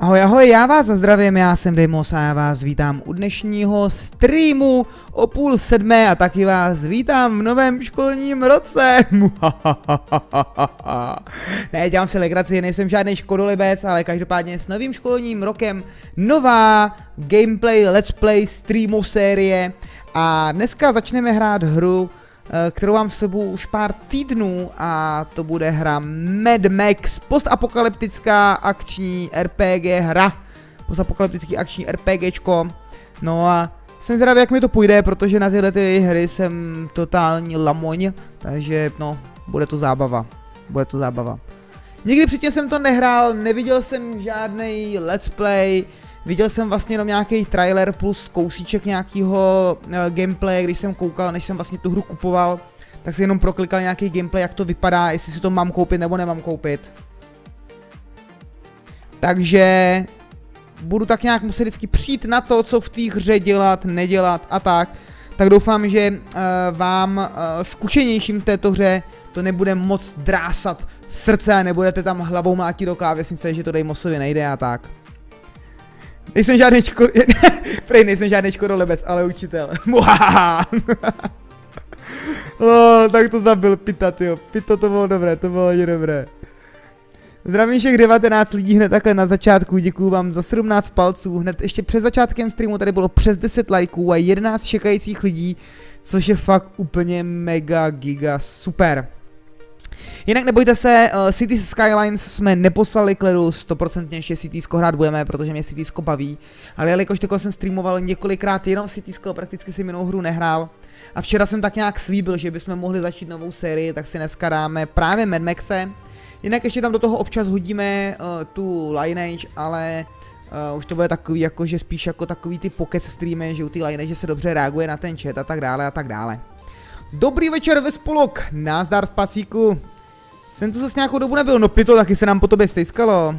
Ahoj, ahoj, já vás zdravím, já jsem Demos a já vás vítám u dnešního streamu o půl sedmé a taky vás vítám v novém školním roce. ne, dělám si legraci, nejsem žádný škodolibec, ale každopádně s novým školním rokem nová gameplay, let's play, streamo série a dneska začneme hrát hru, kterou mám s sebou už pár týdnů a to bude hra Mad Max, postapokalyptická akční RPG hra, postapokalyptický akční RPGčko, no a jsem zvědavý, jak mi to půjde, protože na tyhle ty hry jsem totální lamoň, takže no, bude to zábava, bude to zábava. Nikdy předtím jsem to nehrál, neviděl jsem žádný let's play, Viděl jsem vlastně jenom nějaký trailer plus kousíček nějakého uh, gameplay, když jsem koukal, než jsem vlastně tu hru kupoval, tak si jenom proklikal nějaký gameplay, jak to vypadá, jestli si to mám koupit nebo nemám koupit. Takže budu tak nějak muset vždycky přijít na to, co v té hře dělat, nedělat a tak. Tak doufám, že uh, vám uh, zkušenějším v této hře to nebude moc drásat srdce a nebudete tam hlavou mlátit do klávesnice, že to dej Mosovi nejde a tak. Nejsem žádný čko... Prej nejsem žádný škodolebec, ale učitel. oh, tak to zabil Pita, tyjo. Pito to bylo dobré, to bylo hodně dobré. Zdravím všech 19 lidí hned takhle na začátku, děkuju vám za 17 palců, hned ještě před začátkem streamu tady bylo přes 10 lajků a 11 čekajících lidí, což je fakt úplně mega giga super. Jinak nebojte se, uh, Cities Skylines jsme neposlali kledu, 100% ještě Cities hrát budeme, protože mě Cities baví. Ale jelikož takhle jsem streamoval několikrát jenom Cities prakticky si jinou hru nehrál. A včera jsem tak nějak slíbil, že bychom mohli začít novou sérii, tak si dneska dáme právě Mad Maxe. Jinak ještě tam do toho občas hodíme uh, tu Lineage, ale Uh, už to bude takový, jako, že spíš jako takový ty pokec streamy, že u té Lineage se dobře reaguje na ten chat a tak dále a tak dále. Dobrý večer ve spolok, názdar spasíku. Jsem tu zase nějakou dobu nebyl, no pito, taky se nám po tobě stejskalo.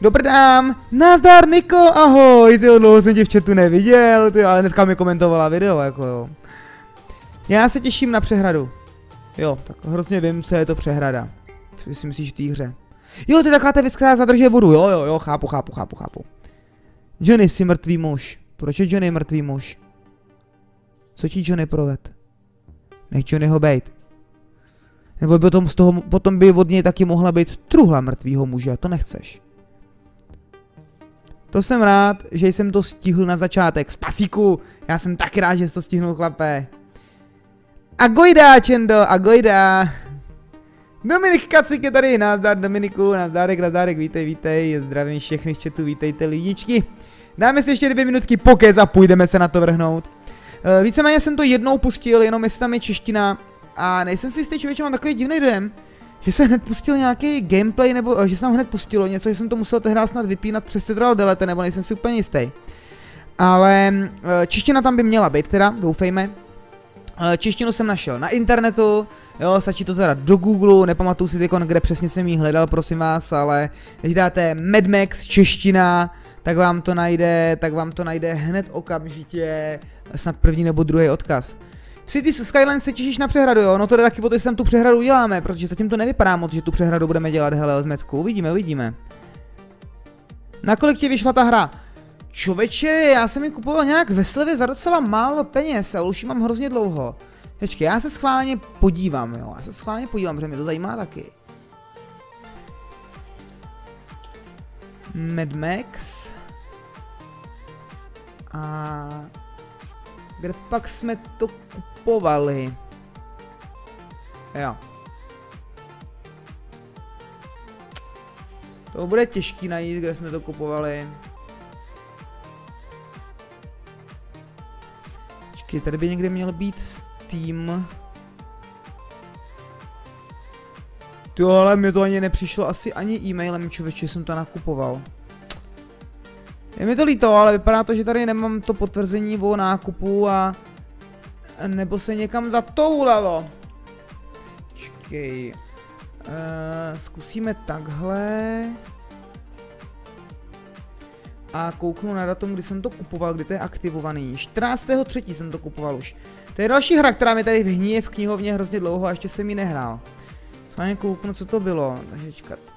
Dobrdám, nazdar Niko, ahoj, ty dlouho jsem tě v chatu neviděl, ty, ale dneska mi komentovala video, jako jo. Já se těším na přehradu. Jo, tak hrozně vím, co je to přehrada. Si myslíš v té hře? Jo, je taková ta věc, která zadržuje vodu, jo, jo, jo, chápu, chápu, chápu, chápu. Johnny, jsi mrtvý muž. Proč je Johnny mrtvý muž? Co ti Johnny proved? Nech Johnnyho bejt. Nebo potom, z toho, potom by od něj taky mohla být truhla mrtvýho muže, to nechceš. To jsem rád, že jsem to stihl na začátek. Spasíku, já jsem taky rád, že jsi to stihnul, chlape. Agojda, Čendo, agojda. Dominik Kacik je tady, nazdar Dominiku, nazdárek, nazdárek, vítej, vítej, zdravím všechny z chatu, vítejte lidičky. Dáme si ještě dvě minutky pokec a půjdeme se na to vrhnout. E, víceméně jsem to jednou pustil, jenom jestli tam je čeština, a nejsem si jistý, člověče, mám takový divný dojem, že se hned pustil nějaký gameplay, nebo že se nám hned pustilo něco, že jsem to musel tehdy snad vypínat přes Citral Delete, nebo nejsem si úplně jistý. Ale eh, čeština tam by měla být teda, doufejme. Eh, češtinu jsem našel na internetu, jo, stačí to teda do Google, nepamatuju si teď, kde přesně jsem ji hledal, prosím vás, ale když dáte Mad Max čeština, tak vám to najde, tak vám to najde hned okamžitě, snad první nebo druhý odkaz. City Skyline se těšíš na přehradu, jo? No to jde taky o to, tam tu přehradu uděláme, protože zatím to nevypadá moc, že tu přehradu budeme dělat, hele, zmetku. Uvidíme, uvidíme. Nakolik ti vyšla ta hra? Čověče, já jsem ji kupoval nějak ve slevě za docela málo peněz a už ji mám hrozně dlouho. Počkej, já se schválně podívám, jo, já se schválně podívám, protože mě to zajímá taky. Mad Max. A kde pak jsme to kupovali? Jo. To bude těžký najít, kde jsme to kupovali. Počkej, tady by někde měl být Steam. Jo, ale mi to ani nepřišlo asi ani e-mailem, člověče, jsem to nakupoval. Je mi to líto, ale vypadá to, že tady nemám to potvrzení o nákupu a... Nebo se někam zatoulalo. Počkej. Uh, zkusíme takhle. A kouknu na datum, kdy jsem to kupoval, kdy to je aktivovaný. 14.3. jsem to kupoval už. To je další hra, která mi tady hníje v knihovně hrozně dlouho a ještě jsem ji nehrál. S kouknu, co to bylo. Takže čekat.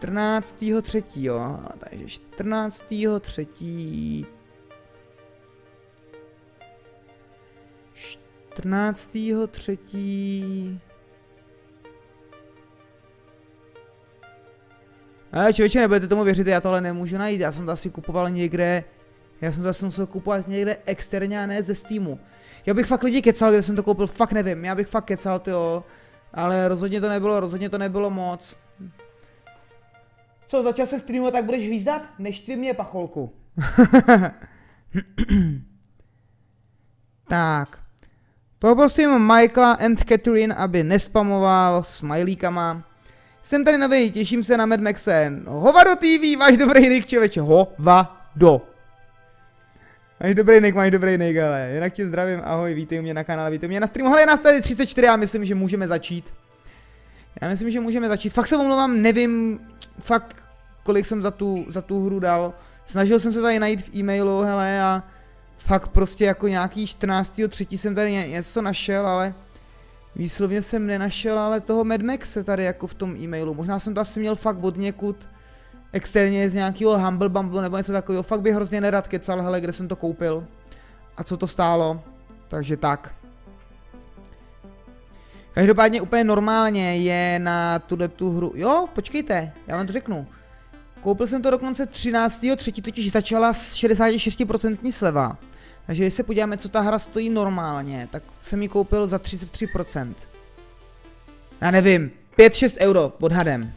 14. třetí, jo. Takže 14. třetí. 14. třetí. Ale člověče, nebudete tomu věřit, já tohle nemůžu najít, já jsem to asi kupoval někde, já jsem to asi musel kupovat někde externě a ne ze Steamu. Já bych fakt lidi kecal, kde jsem to koupil, fakt nevím, já bych fakt kecal, tyjo. Ale rozhodně to nebylo, rozhodně to nebylo moc. Co, začal se streamovat, tak budeš hvízdat? Neštvi mě, pacholku. tak. Poprosím Michaela and Catherine, aby nespamoval smajlíkama. Jsem tady nový, těším se na Mad Maxen. Hovado TV, máš dobrý nick, člověče. Hovado. Máš dobrý nick, máš dobrý nick, ale jinak tě zdravím, ahoj, vítej mě na kanále, vítej mě na streamu. Hele, je nás tady 34, já myslím, že můžeme začít. Já myslím, že můžeme začít. Fakt se omlouvám, nevím, fakt, kolik jsem za tu, za tu hru dal. Snažil jsem se tady najít v e-mailu, hele, a fakt prostě jako nějaký 14. třetí jsem tady něco našel, ale výslovně jsem nenašel, ale toho Mad Maxe tady jako v tom e-mailu. Možná jsem to asi měl fakt od někud externě z nějakého Humble Bumble nebo něco takového. Fakt bych hrozně nerad kecal, hele, kde jsem to koupil a co to stálo. Takže tak. Každopádně úplně normálně je na tuhle tu hru, jo, počkejte, já vám to řeknu. Koupil jsem to dokonce 13.3. totiž začala s 66% sleva. Takže když se podíváme, co ta hra stojí normálně, tak jsem ji koupil za 33%. Já nevím, 5-6 euro odhadem.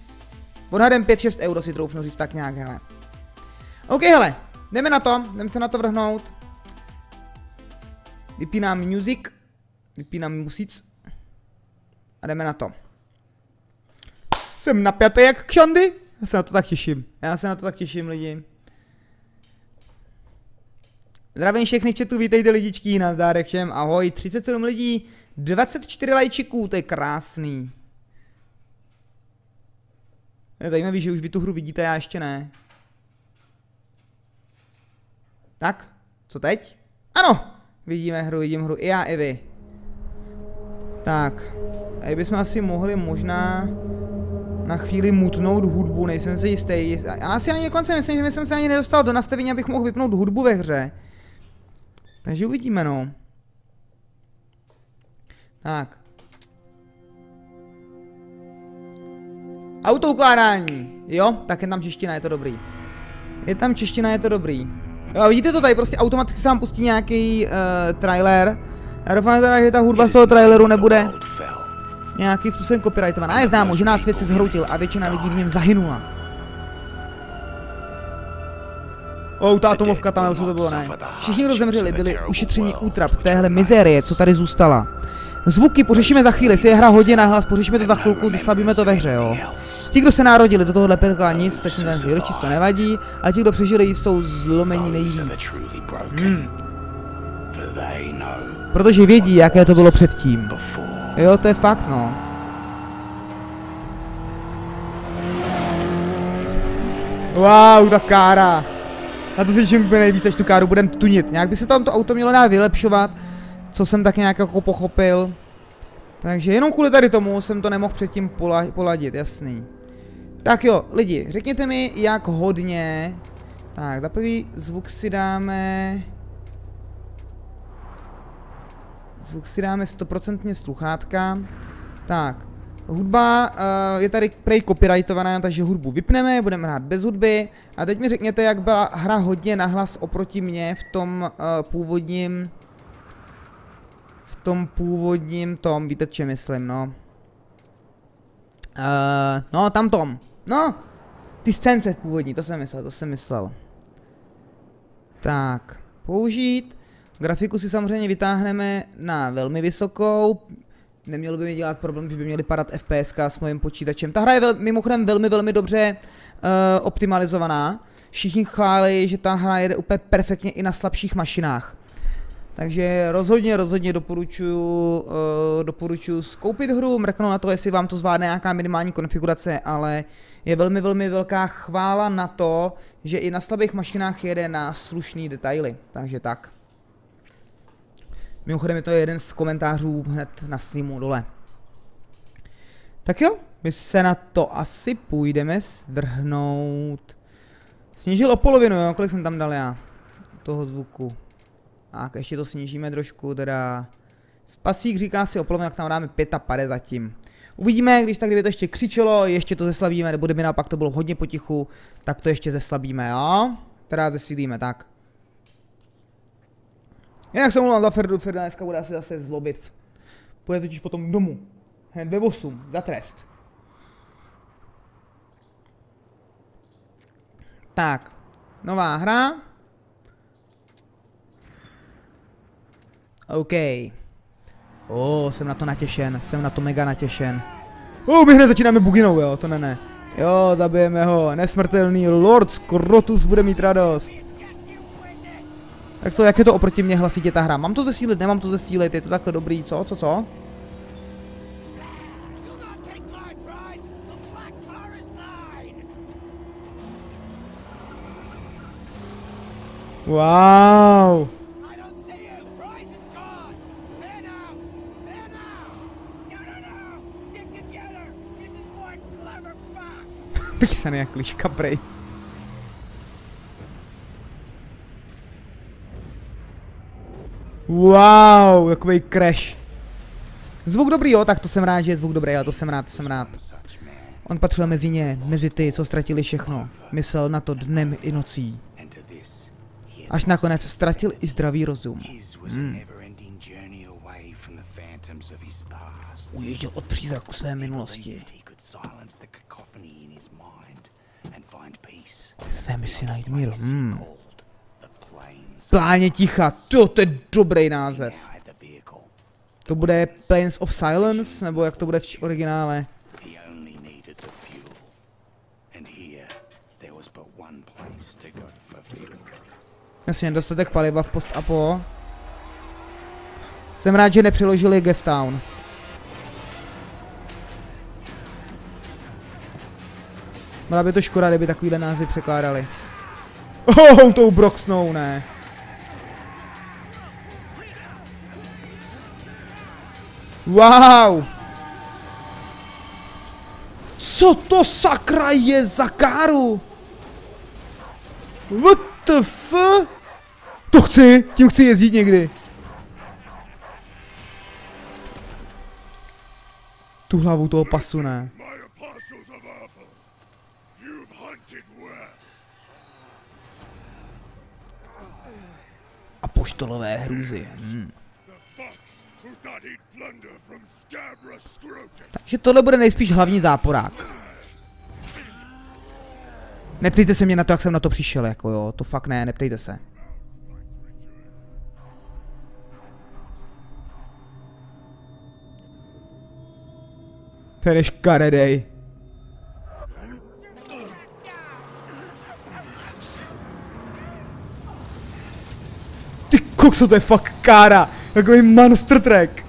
Odhadem 5-6 euro si troufnu říct tak nějak, hele. OK, hele, jdeme na to, jdeme se na to vrhnout. Vypínám music, vypínám music a jdeme na to. Jsem napjatý jak kšandy, já se na to tak těším, já se na to tak těším lidi. Zdravím všechny v chatu, vítejte lidičky, nazdárek všem, ahoj, 37 lidí, 24 lajčiků, to je krásný. Je zajímavý, že už vy tu hru vidíte, já ještě ne. Tak, co teď? Ano, vidíme hru, vidím hru, i já, i vy. Tak, tady bychom asi mohli možná na chvíli mutnout hudbu, nejsem si jistý. Já asi ani konce myslím, že jsem se ani nedostal do nastavení, abych mohl vypnout hudbu ve hře. Takže uvidíme, no. Tak. Autoukládání. Jo, tak je tam čeština, je to dobrý. Je tam čeština, je to dobrý. Jo, vidíte to tady, prostě automaticky se vám pustí nějaký uh, trailer. Já doufám teda, že ta hudba z toho traileru nebude nějakým způsobem copyrightovaná. Je známo, že nás svět se zhroutil a většina lidí v něm zahynula. Oh, ta atomovka tam, co to bylo, ne? Všichni, kdo zemřeli, byli ušetření útrap téhle mizérie, co tady zůstala. Zvuky pořešíme za chvíli, si je hra hodně nahlas, pořešíme to za chvilku, zeslabíme to ve hře, jo. Ti, kdo se narodili do tohohle pekla nic, tak se ten to nevadí, a ti, kdo přežili, jsou zlomení nejvíc. Hmm. Protože vědí, jaké to bylo předtím. Jo, to je fakt, no. Wow, ta kára. Na to se těším úplně nejvíc, až tu káru budem tunit. Nějak by se tam to auto mělo dát vylepšovat, co jsem tak nějak jako pochopil. Takže jenom kvůli tady tomu jsem to nemohl předtím pola poladit, jasný. Tak jo, lidi, řekněte mi, jak hodně. Tak, za prvý zvuk si dáme... Zvuk si dáme stoprocentně sluchátka. Tak, Hudba uh, je tady prej copyrightovaná, takže hudbu vypneme, budeme hrát bez hudby. A teď mi řekněte, jak byla hra hodně nahlas oproti mně v tom uh, původním... V tom původním tom, víte, co myslím, no. Uh, no, tam tom. No, ty scénce původní, to jsem myslel, to jsem myslel. Tak, použít. Grafiku si samozřejmě vytáhneme na velmi vysokou, nemělo by mi dělat problém, že by měly padat FPS s mojím počítačem. Ta hra je vel, mimochodem velmi, velmi dobře uh, optimalizovaná. Všichni chválí, že ta hra jede úplně perfektně i na slabších mašinách. Takže rozhodně, rozhodně doporučuji, uh, doporučuji skoupit hru, mrknout na to, jestli vám to zvládne nějaká minimální konfigurace, ale je velmi, velmi velká chvála na to, že i na slabých mašinách jede na slušný detaily. Takže tak. Mimochodem je to jeden z komentářů hned na Steamu dole. Tak jo, my se na to asi půjdeme zdrhnout. Snížil o polovinu, jo, kolik jsem tam dal já? Toho zvuku. Tak, ještě to snížíme trošku, teda... Spasík říká si o polovinu, jak tam dáme 55 zatím. Uvidíme, když tak kdyby to ještě křičelo, ještě to zeslabíme, nebo kdyby naopak to bylo hodně potichu, tak to ještě zeslabíme, jo? Teda zesílíme, tak. Jinak se mluvám za Ferdu, Ferda dneska bude asi zase zlobit. Půjde totiž potom domů. Hned ve 8, za trest. Tak, nová hra. OK. O, oh, jsem na to natěšen, jsem na to mega natěšen. O, oh, my hned začínáme buginou, jo, to ne, ne. Jo, zabijeme ho, nesmrtelný Lord Skrotus bude mít radost. Tak co, jak je to oproti mě hlasitě ta hra? Mám to zesílit, nemám to zesílit, je to takhle dobrý, co, co, co? Wow. Písaný jak liška, prej. Wow, jakovej crash. Zvuk dobrý, jo, tak to jsem rád, že je zvuk dobrý, ale to jsem rád, to jsem rád. On patřil mezi ně, mezi ty, co ztratili všechno. Myslel na to dnem i nocí. Až nakonec ztratil i zdravý rozum. Hmm. Ujížděl od přízraku své minulosti. Své si najít míru. Hmm. Pláně ticha, to, to je dobrý název. To bude Plains of Silence, nebo jak to bude v originále? Jasně, dostatek paliva v post apo. Jsem rád, že nepřeložili Gestown. Byla by to škoda, kdyby takovýhle názvy překládali. Oh, tou Broxnou, ne. Wow! Co to sakra je za káru? What the f? To chci, tím chci jezdit někdy. Tu hlavu toho pasu ne. A poštolové hrůzy. Hmm. Takže tohle bude nejspíš hlavní záporák. Neptejte se mě na to, jak jsem na to přišel, jako jo, to fakt ne, neptejte se. To je škaredej. Ty kokso, to je fakt kára. Takový monster track.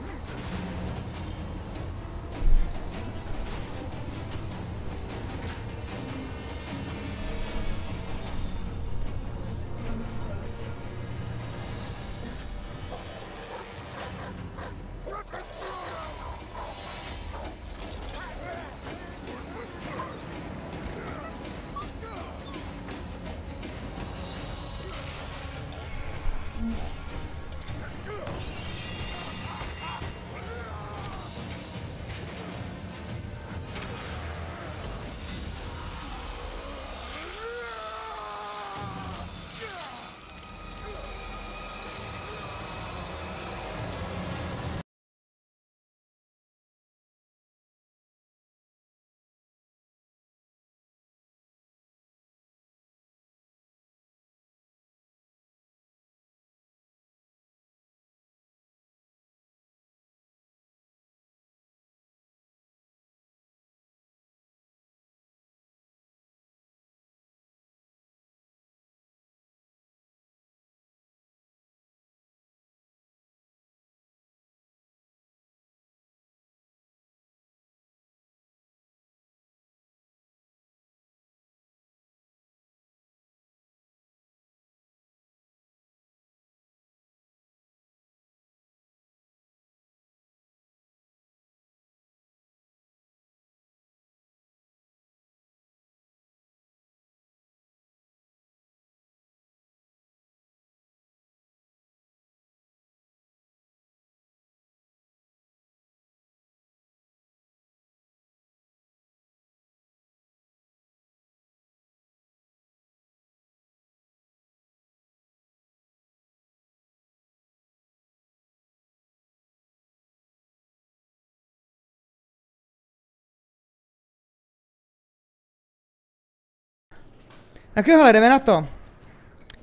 Tak jo, hele, jdeme na to.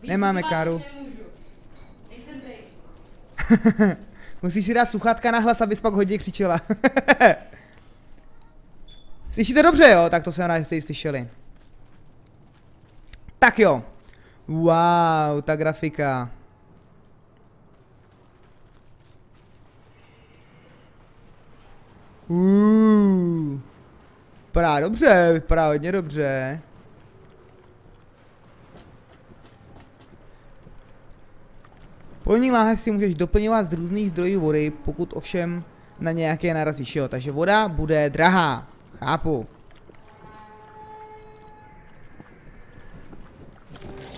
Nemáme káru. Musíš si dát sluchátka na hlas, abys pak hodně křičela. Slyšíte dobře, jo? Tak to se rád, jste slyšeli. Tak jo. Wow, ta grafika. Uh, vypadá dobře, vypadá hodně dobře. Polní láhev si můžeš doplňovat z různých zdrojů vody, pokud ovšem na nějaké narazíš, jo. Takže voda bude drahá. Chápu.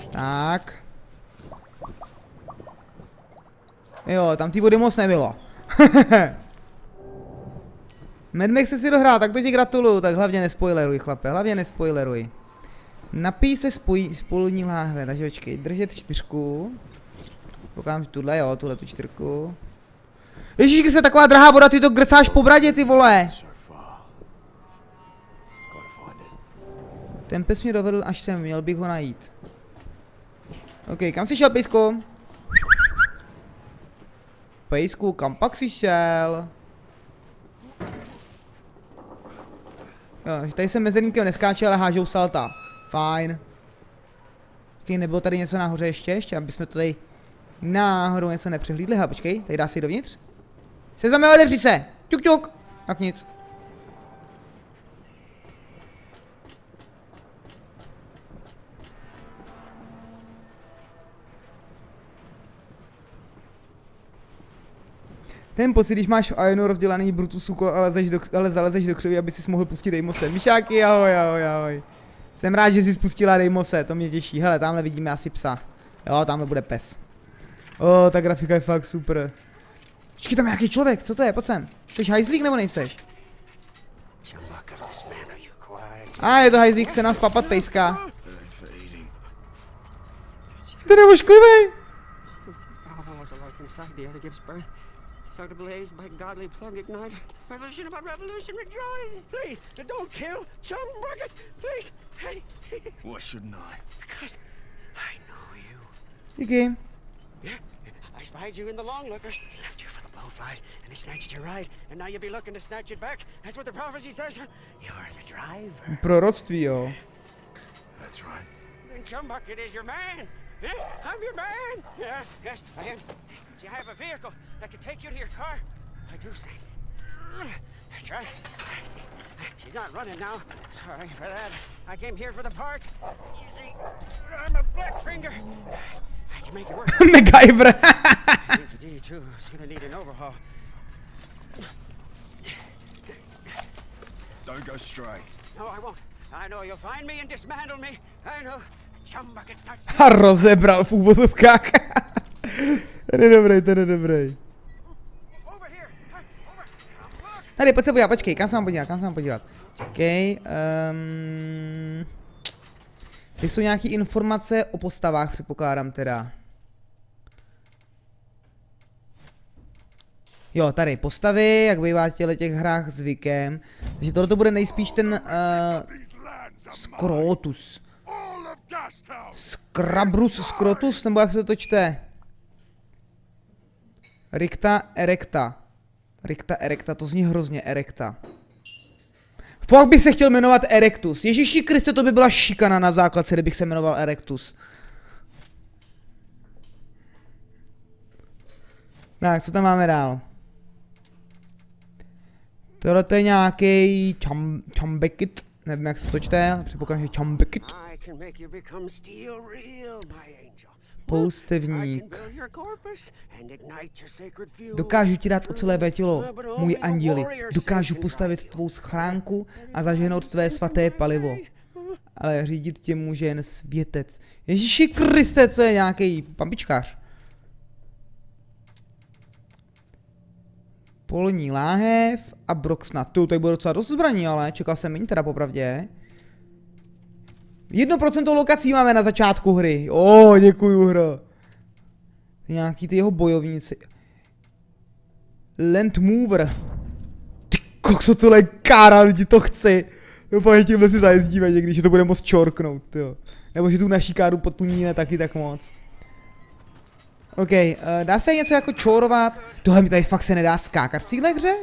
Tak. Jo, tam ty vody moc nebylo. Mad Max se si dohrál, tak to ti gratuluju, tak hlavně nespoileruj, chlape, hlavně nespoileruj. Napij se spoj, spoludní láhve, takže počkej, držet čtyřku. Koukám, že tuhle jo, tuhle tu čtyřku. Ježíš, když se taková drahá voda, ty to grcáš po bradě, ty vole. Ten pes mě dovedl až sem, měl bych ho najít. OK, kam jsi šel, pejsku? Pejsku, kam pak jsi šel? Jo, tady se mezerníkem neskáče, ale hážou salta. Fajn. Okay, nebylo tady něco nahoře ještě, ještě, aby jsme to tady náhodou něco nepřehlídli. Ha, počkej, tady dá si dovnitř. Se za otevři se! Tuk tuk! Tak nic. Ten pocit, když máš v Ionu rozdělaný Brutus úkol, ale, do, ale zalezeš do křoví, aby si mohl pustit Dejmose. Myšáky, ahoj, ahoj, ahoj. Jsem rád, že jsi spustila Dejmose, to mě těší. Hele, tamhle vidíme asi psa. Jo, tamhle bude pes. O, ta grafika je fakt super. Počkej, tam nějaký člověk, co to je, pojď sem. Jsi hajzlík nebo nejseš? A je to hajzlík, se nás papat pejska. Ten je ošklivý. I? Díky. Yeah, I spied you in the long lookers. They left you for the blowflies, and they snatched your ride. And now you'll be looking to snatch it back. That's what the prophecy says. You're the driver. Proroctví, jo. That's right. Then Chum Bucket is your man. Yeah, I'm your man. Yeah, yes, I am. Do you have a vehicle that can take you to your car? I do see. That's right. She's not running now. Sorry for that. I came here for the parts. You see, I'm a black finger. I can make it work. MacGyver. D too. It's gonna need an overhaul. Don't go stray. No, I won't. I know you'll find me and dismantle me. I know. A rozebral v úvozovkách. ten je dobrý, ten je dobrý. Tady, pojď se podívat, počkej, kam se mám podívat, kam se mám podívat. Počkej, um, Ty jsou nějaké informace o postavách, předpokládám teda. Jo, tady postavy, jak bývá těle těch hrách zvykem. Takže tohle to bude nejspíš ten uh, Skrotus. Skrabrus Skrotus, nebo jak se to čte? Rikta Erecta. Rikta Erecta, to zní hrozně Erecta. Fakt bych se chtěl jmenovat Erectus. Ježíši Kriste, to by byla šikana na základce, kdybych se jmenoval Erectus. Tak, co tam máme dál? Tohle to je nějaký cham, chambekit, nevím jak se to čte, předpokládám, že chambekit. Poustevník. Dokážu ti dát ocelé tělo, můj anděli. Dokážu postavit tvou schránku a zaženout tvé svaté palivo. Ale řídit tě může jen světec. Ježíši Kriste, co je nějaký pampičkář? Polní láhev a broxnat. Tu, tady bude docela dost zbraní, ale čekal jsem méně teda popravdě. 1% lokací máme na začátku hry. O, oh, děkuju hra. Nějaký ty jeho bojovníci. Land Mover. Ty kokso, tohle kára, lidi to chci. Doufám, tímhle si zajezdíme někdy, že to bude moc čorknout, jo. Nebo že tu naší káru potuníme taky tak moc. OK, uh, dá se něco jako čorovat? Tohle mi tady fakt se nedá skákat v téhle hře?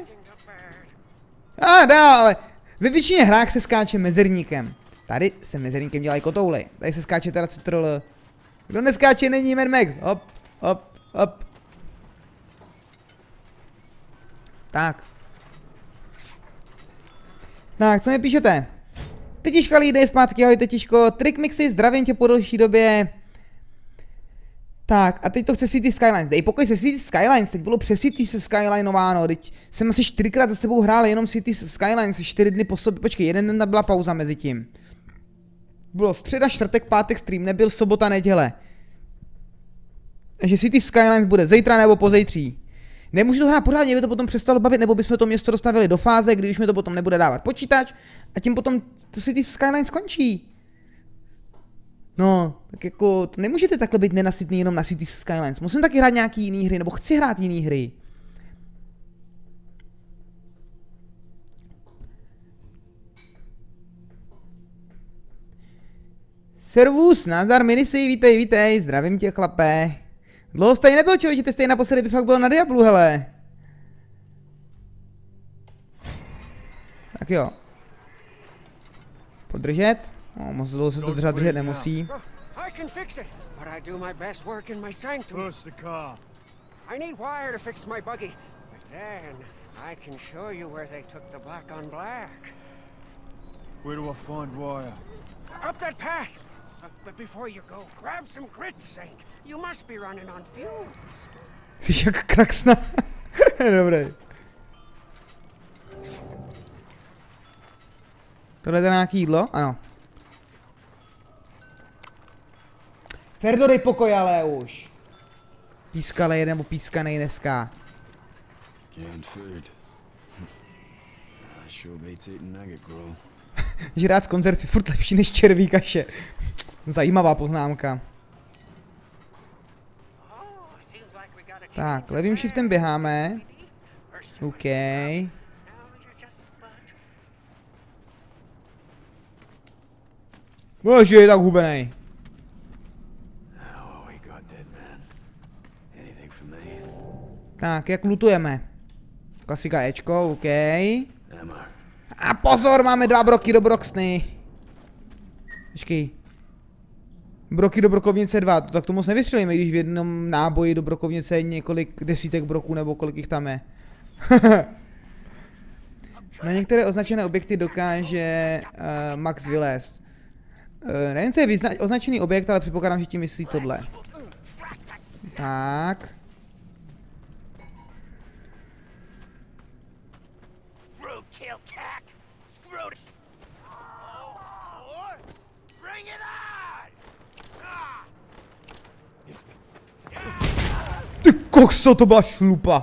A ah, dá, ale ve většině hrách se skáče mezerníkem. Tady se mezerníkem dělají kotouly. Tady se skáče teda CTRL. Kdo neskáče není Mad Max. Hop, hop, hop. Tak. Tak, co mi píšete? Tetiška lídej zpátky, ahoj tetiško. Trick Mixy, zdravím tě po delší době. Tak, a teď to chce City Skylines. Dej pokoj se City Skylines, teď bylo přes City se Skylinováno, teď jsem asi čtyřikrát za sebou hrál jenom City Skylines, čtyři dny po sobě, počkej, jeden den byla pauza mezi tím. Bylo středa, čtvrtek, pátek stream, nebyl sobota, neděle. Takže City Skylines bude zítra nebo pozejtří. Nemůžu to hrát pořádně, by to potom přestalo bavit, nebo bychom to město dostavili do fáze, když mi to potom nebude dávat počítač a tím potom to City Skylines skončí. No, tak jako, nemůžete takhle být nenasytný jenom na City Skylines. Musím taky hrát nějaký jiný hry, nebo chci hrát jiný hry. Servus, nazdar minisy, vítej, vítej, zdravím tě chlapé. Dlouho jste nebyl člověče, ty jste naposledy by fakt byl na Diablu, hele. Tak jo. Podržet. No, moc dlouho se to držet, držet nemusí. I can fix it, but I do my best work in my sanctum. Push the car. I need wire to fix my buggy, but then I can show you where they took the black on black. Where do I find wire? Up that path. Uh, but before you go, grab some grit, Saint. You must be running on fumes. Jsi jak kraksna. Dobrý. Tohle je nějaký jídlo? Ano. Ferdo, dej pokoj ale už. Pískale nebo pískanej dneska. Žrát z konzervy furt lepší než červí kaše. Zajímavá poznámka. Tak, levým shiftem běháme. OK. Bože, je tak hubenej. Tak, jak lutujeme? Klasika Ečko, OK. A pozor, máme dva broky do Broxny. Počkej. Broky do brokovnice 2, to tak to moc nevystřelíme, když v jednom náboji do brokovnice je několik desítek broků nebo kolik jich tam je. Na některé označené objekty dokáže uh, Max vylézt. Uh, nevím, co je označený objekt, ale předpokládám, že tím myslí tohle. Tak. Kokso, to byla šlupa.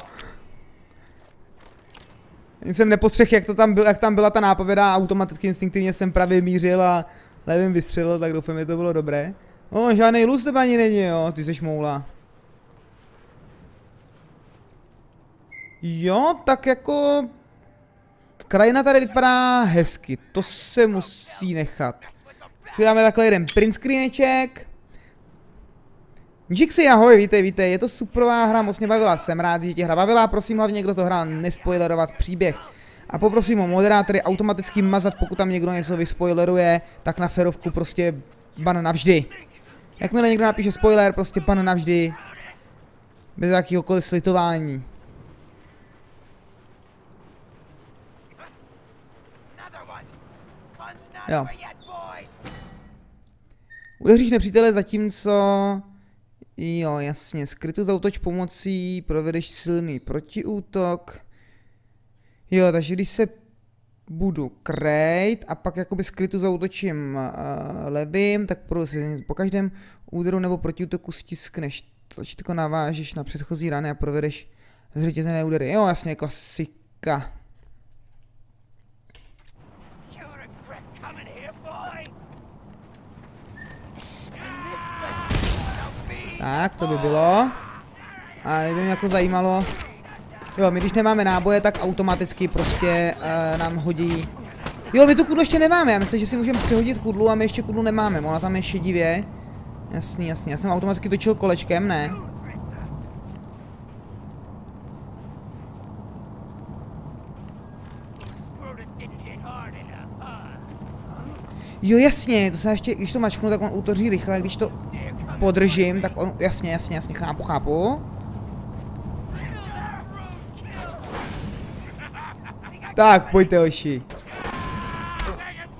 Jen jsem nepostřeh, jak, to tam byl, jak tam byla ta nápověda a automaticky instinktivně jsem právě mířil a levým vystřelil, tak doufám, že to bylo dobré. O, žádný luz tebe ani není, jo, ty jsi moula. Jo, tak jako... Krajina tady vypadá hezky, to se musí nechat. Si dáme takhle jeden print screeneček. Jixi, ahoj, vítej, vítej, je to superová hra, moc mě bavila, jsem rád, že tě hra bavila, prosím hlavně, kdo to hrál, nespoilerovat příběh. A poprosím o moderátory automaticky mazat, pokud tam někdo něco vyspoileruje, tak na ferovku prostě ban navždy. Jakmile někdo napíše spoiler, prostě ban navždy. Bez jakýhokoliv slitování. Jo. Udeříš nepřítele zatímco Jo, jasně, skrytu zautoč pomocí provedeš silný protiútok. Jo, takže když se budu krejt a pak jakoby skrytu zautočím uh, levým, tak po každém úderu nebo protiútoku stiskneš tlačítko navážeš na předchozí rany a provedeš zřetězené údery. Jo, jasně, klasika. Tak, to by bylo. A by mě jako zajímalo. Jo, my když nemáme náboje, tak automaticky prostě uh, nám hodí Jo, my tu kudlu ještě nemáme, já myslím, že si můžeme přehodit kudlu a my ještě kudlu nemáme, ona tam je šedivě. Jasný, jasný, já jsem automaticky točil kolečkem, ne? Jo, jasně, to se ještě, když to mačknu, tak on útoří rychle, když to podržím, tak on, jasně, jasně, jasně, chápu, chápu. Tak, pojďte, oši.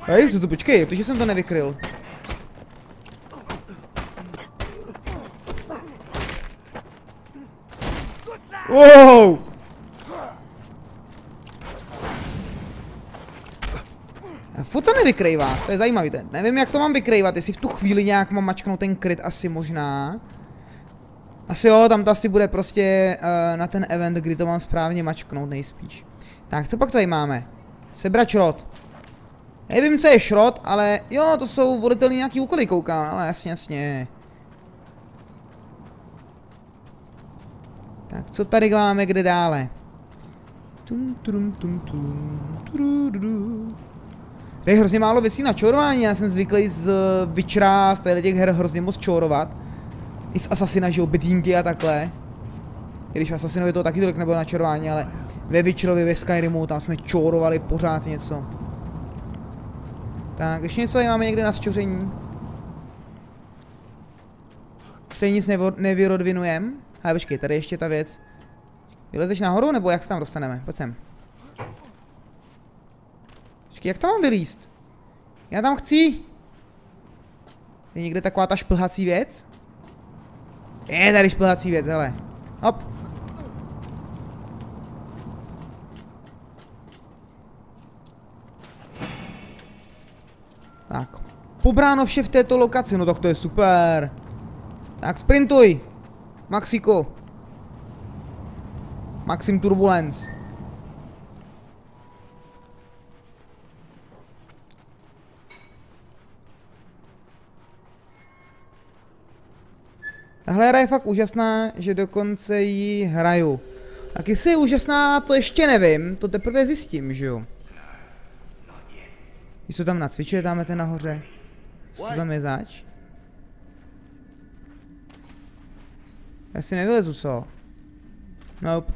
Hej, co to, počkej, to, že jsem to nevykryl. Wow! Furt to nevykrývá, to je zajímavý. Ten. Nevím, jak to mám vykrývat, jestli v tu chvíli nějak mám mačknout ten kryt, asi možná. Asi jo, tam to asi bude prostě uh, na ten event, kdy to mám správně mačknout nejspíš. Tak, co pak tady máme? Sebrat šrot. Nevím, co je šrot, ale jo, to jsou volitelné nějaký úkoly, koukám, ale jasně, jasně. Tak, co tady máme, kde dále? Tum, tum, tum, tum, tum, to je hrozně málo věcí na čorování, já jsem zvyklý z Witchera, z těch her hrozně moc čorovat. I z Assassina, že jo, bedínky a takhle. I když Assassinovi to taky tolik nebylo na čorování, ale ve Witcherovi, ve Skyrimu, tam jsme čorovali pořád něco. Tak, ještě něco tady máme někde na zčoření. Už tady nic nevyrodvinujem. Ale počkej, tady ještě ta věc. Vylezeš nahoru, nebo jak se tam dostaneme? Pojď sem. Počkej, jak tam mám vylíst? Já tam chci. Je někde taková ta šplhací věc? Je tady šplhací věc, hele. Hop. Tak. Pobráno vše v této lokaci, no tak to je super. Tak sprintuj. Maxiko. Maxim Turbulence. Tahle hra je fakt úžasná, že dokonce ji hraju. Tak jestli je úžasná, to ještě nevím, to teprve zjistím, že jo. Jestli tam nacvičuje tam ten nahoře. Co tam je zač? Já si nevylezu, co? Nope.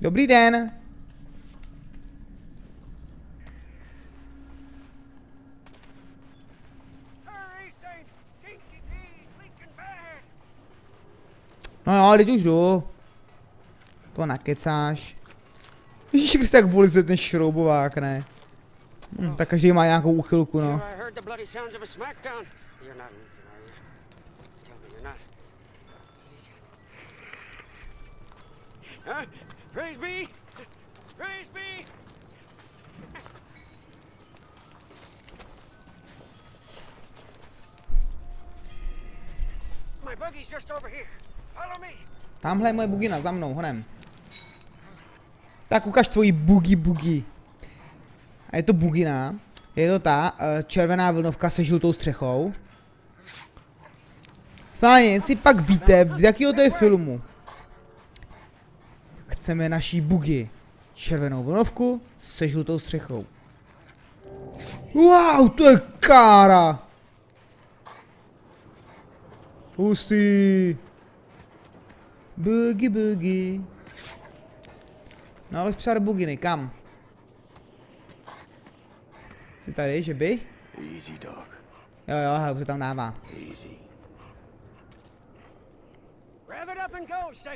Dobrý den. No jo, teď už jdu. To nakecáš. Ježíš Kriste, jak volí ten šroubovák, ne? Hm, tak každý má nějakou úchylku, no. My buggy's just over here. Tamhle je moje bugina, za mnou, honem. Tak ukaž tvoji bugi bugi. A je to bugina. Je to ta uh, červená vlnovka se žlutou střechou. Fajně, si pak víte, z jakého to je filmu. Chceme naší bugi. Červenou vlnovku se žlutou střechou. Wow, to je kára. Hustý. Boogie boogie. No ale psát buginy, kam? Ty tady, že by? Easy dog. Jo jo, hele, už tam dává. Easy.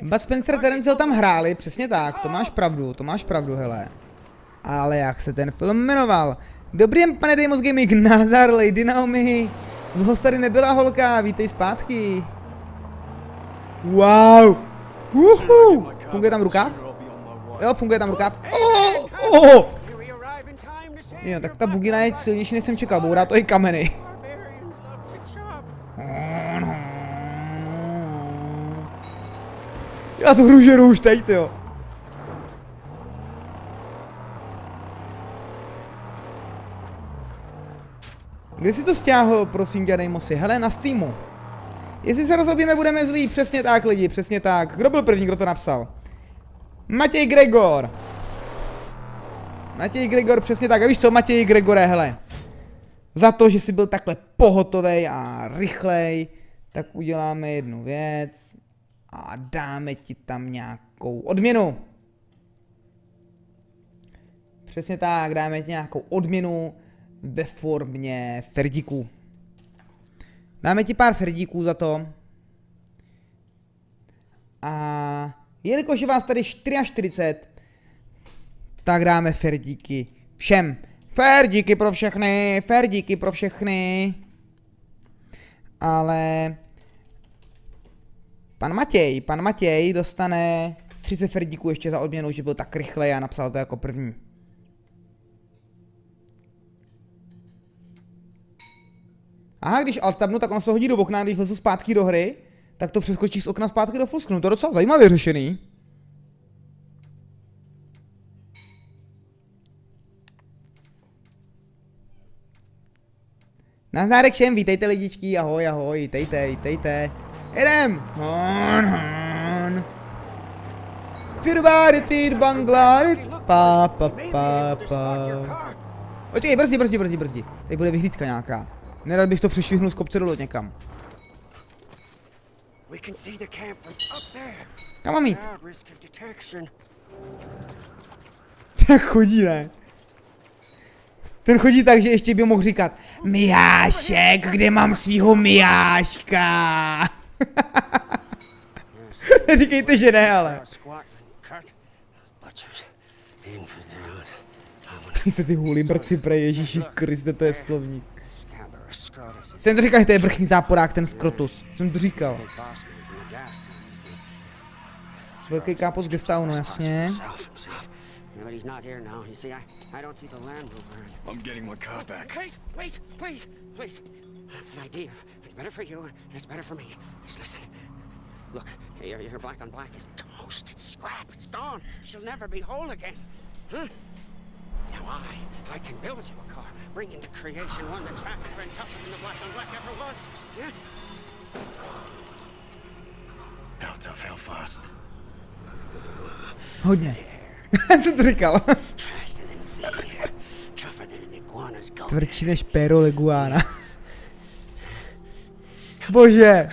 Bud Spencer a Terence tam hráli, přesně tak, to máš pravdu, to máš pravdu, hele. Ale jak se ten film jmenoval? Dobrý den, pane Demos Gaming, Nazar, Lady Naomi. Dlouho tady nebyla holka, vítej zpátky. Wow, Uhu! Funguje tam rukáv? Jo, funguje tam rukáv. Oh, oh. Jo, tak ta bugina je silnější, než jsem čekal, bourá to i kameny. Já to hru žeru už teď, jo. Kde si to stěhl, prosím tě, dej si? Hele, na Steamu. Jestli se rozhodíme, budeme zlí. Přesně tak, lidi, přesně tak. Kdo byl první, kdo to napsal? Matěj Gregor. Matěj Gregor, přesně tak. A víš co, Matěj Gregore, hele. Za to, že jsi byl takhle pohotovej a rychlej, tak uděláme jednu věc a dáme ti tam nějakou odměnu. Přesně tak, dáme ti nějakou odměnu ve formě ferdíků. Dáme ti pár ferdíků za to. A jelikož je vás tady 44, tak dáme ferdíky všem. Ferdíky pro všechny, ferdíky pro všechny. Ale pan Matěj, pan Matěj dostane 30 ferdíků ještě za odměnu, že byl tak rychlej a napsal to jako první. Aha, když alt tabnu, tak on se hodí do okna, když vlezu zpátky do hry, tak to přeskočí z okna zpátky do fullscreenu. To je docela zajímavě řešený. Nazdárek všem, vítejte lidičky, ahoj, ahoj, vítejte, vítejte. Jedem! Hon, hon. Firbáry, bangláry, pa, pa, pa, pa. Počkej, brzdi, brzdi, brzdi, brzdi. Tady bude vyhlídka nějaká. Nerad bych to přešvihnul z kopce dolů někam. Kam mám jít? Tak chodí, ne? Ten chodí tak, že ještě by mohl říkat Mijášek, kde mám svýho Mijáška? Neříkejte, že ne, ale. Tady se ty hůly brci pre Ježíši Kriste, to je slovník. Jsem to říkal, že to je vrchní záporák, ten skrotus. Jsem to říkal. Velký kápo z Gestownu, jasně. but he's not here now. You see, I, I don't see the Land Rover. I'm getting my car back. Wait, wait, please, please. An idea. It's better for you, and it's better for me. Just listen. Look, your, your black on black is toast. It's scrap. It's gone. She'll never be whole again. Huh? Now I, I can build you a car, bring into creation one that's faster and tougher than the black on black ever was. Yeah? How tough, how fast? Oh, Hodně. jsem to říkal. Tvrdší než péro leguána. Bože.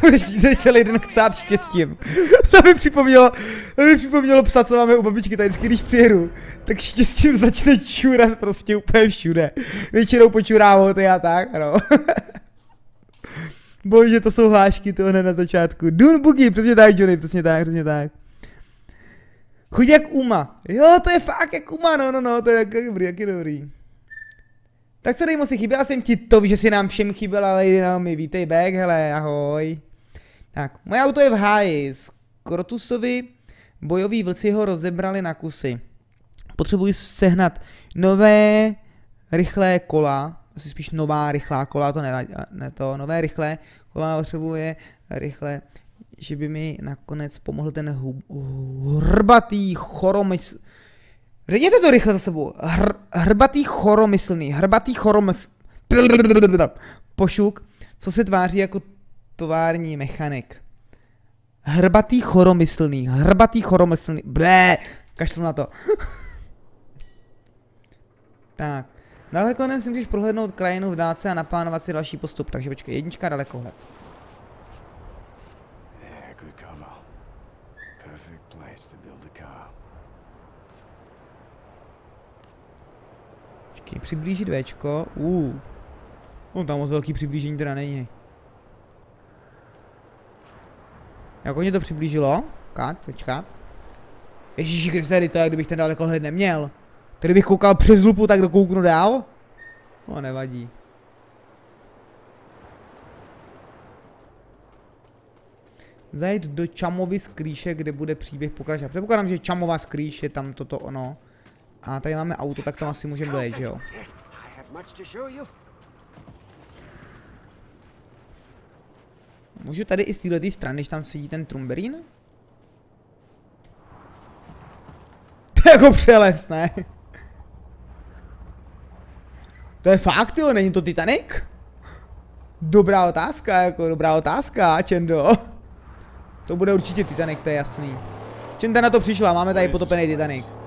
Tady celý den chcát štěstím. to mi připomnělo, to mi připomnělo psa, co máme u babičky tady, když přijedu, tak štěstím začne čurat prostě úplně všude. Většinou počurávou to já tak, no. Bože, to jsou hlášky toho na začátku. Dun Boogie, přesně tak, Johnny, přesně tak, přesně tak. Chuť jak Uma. Jo, to je fakt jak Uma, no, no, no, to je jak dobrý, jak je dobrý. Tak co dej si chyběla jsem ti to, že si nám všem chyběla Lady Naomi, vítej back, hele, ahoj. Tak, moje auto je v háji, Krotusovi bojoví vlci ho rozebrali na kusy. Potřebuji sehnat nové rychlé kola, asi spíš nová rychlá kola, to nevadí, ne to, nové rychlé kola potřebuje rychle, že by mi nakonec pomohl ten hrbatý choromysl... Řekněte to rychle za sebou. Hr, hrbatý choromyslný, hrbatý choromysl... Pošuk, co se tváří jako tovární mechanik. Hrbatý choromyslný, hrbatý choromyslný, blé, kašlu na to. tak. Dalekohled si můžeš prohlédnout krajinu v dálce a naplánovat si další postup, takže počkej, jednička dalekohled. Počkej, přiblížit Včko, uh. No tam moc velký přiblížení teda není. Jak oni to přiblížilo? Kat, počkat. Ježíši Kriste, to kdybych ten dalekohled neměl. Tady bych koukal přes lupu, tak dokouknu dál? No nevadí. Zajít do Čamovy skrýše, kde bude příběh pokračovat. Předpokládám, že Čamova skrýš je tam toto ono. A tady máme auto, tak tam asi můžeme dojít, že jo? Můžu tady i z této strany, když tam sedí ten Trumberín? To je jako přeles, ne? To je fakt, jo, není to Titanic? Dobrá otázka, jako dobrá otázka, Čendo. To bude určitě Titanic, to je jasný. Čenda na to přišla, máme tady potopený Titanic.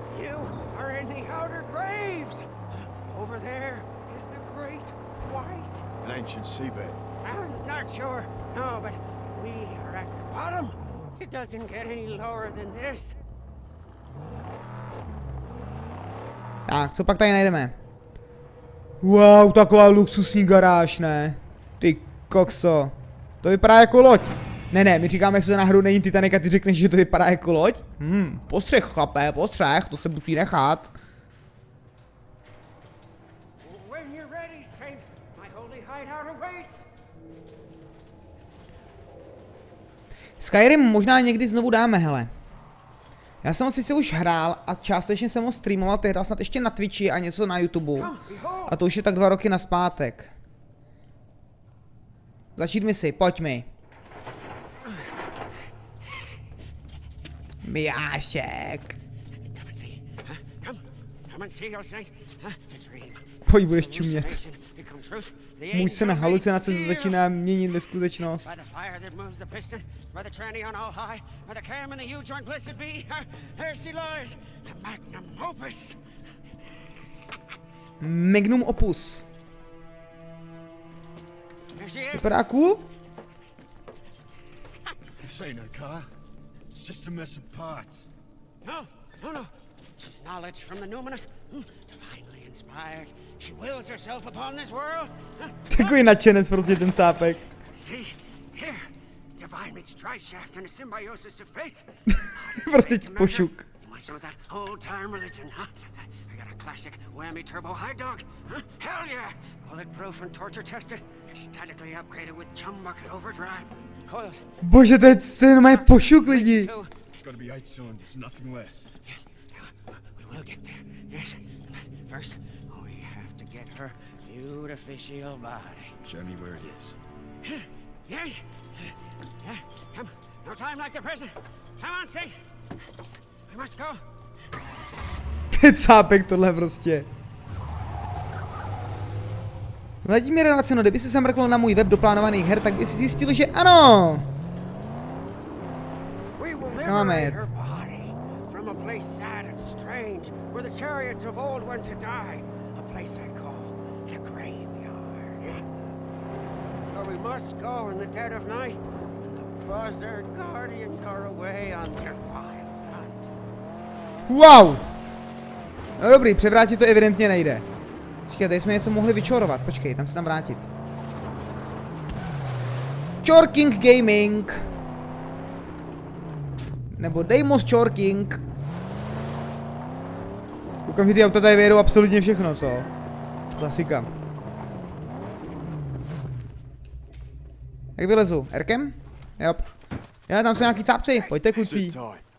Seabed. I'm not sure. No, but we are at the bottom. It doesn't get any lower than this. Tak, co pak tady najdeme? Wow, taková luxusní garáž, ne? Ty kokso. To vypadá jako loď. Ne, ne, my říkáme, že to na hru není Titanic a ty řekneš, že to vypadá jako loď? Hm, postřeh, chlapé, postřeh, to se musí nechat. Skyrim možná někdy znovu dáme, hele. Já jsem ho sice už hrál a částečně jsem ho streamoval tehdy snad ještě na Twitchi a něco na YouTube. A to už je tak dva roky naspátek. Začít mi si, pojď mi. Dream. Pojď, budeš čumět. Můj se na halucinace začíná měnit lies, the magnum opus. Vypadá cool? This ain't her car. It's just a mess of parts. No, no, no. She's knowledge from the numinous, hmm, divinely inspired. She wills herself upon this world. Huh? Takový nadšenec prostě ten cápek. See, here, divine meets dry shaft and a symbiosis of faith. prostě pošuk. You want some of that old time religion, huh? I got a classic whammy turbo high dog. Huh? Hell yeah! Bulletproof and torture tested, statically upgraded with chum bucket overdrive. Coils. Bože, to je ten mají pošuk lidi. Too. It's gotta be eight cylinders, nothing less. We will get there. Yes. First, we have to get her beautificial body. Show me where it is. Yes. Yeah. Come. No time like the present. Come on, Saint. We must go. Cápek tohle prostě. Vladimír Raceno, kdyby si se mrknul na můj web do plánovaných her, tak by si zjistil, že ano. Come liberate it. her body from a place sad and strange where the chariots of old went to die. A place I call the graveyard. Where we must go in the dead of night when the buzzard guardians are away on their wild hunt. Wow! No dobrý, převrátit to evidentně nejde. Počkej, tady jsme něco mohli vyčorovat, počkej, tam se tam vrátit. Chorking Gaming. Nebo Deimos Chorking. Koukám, že ty auta tady vyjedou absolutně všechno, co? Klasika. Jak vylezu? Erkem? Jop. Já tam jsou nějaký cápci, pojďte kluci.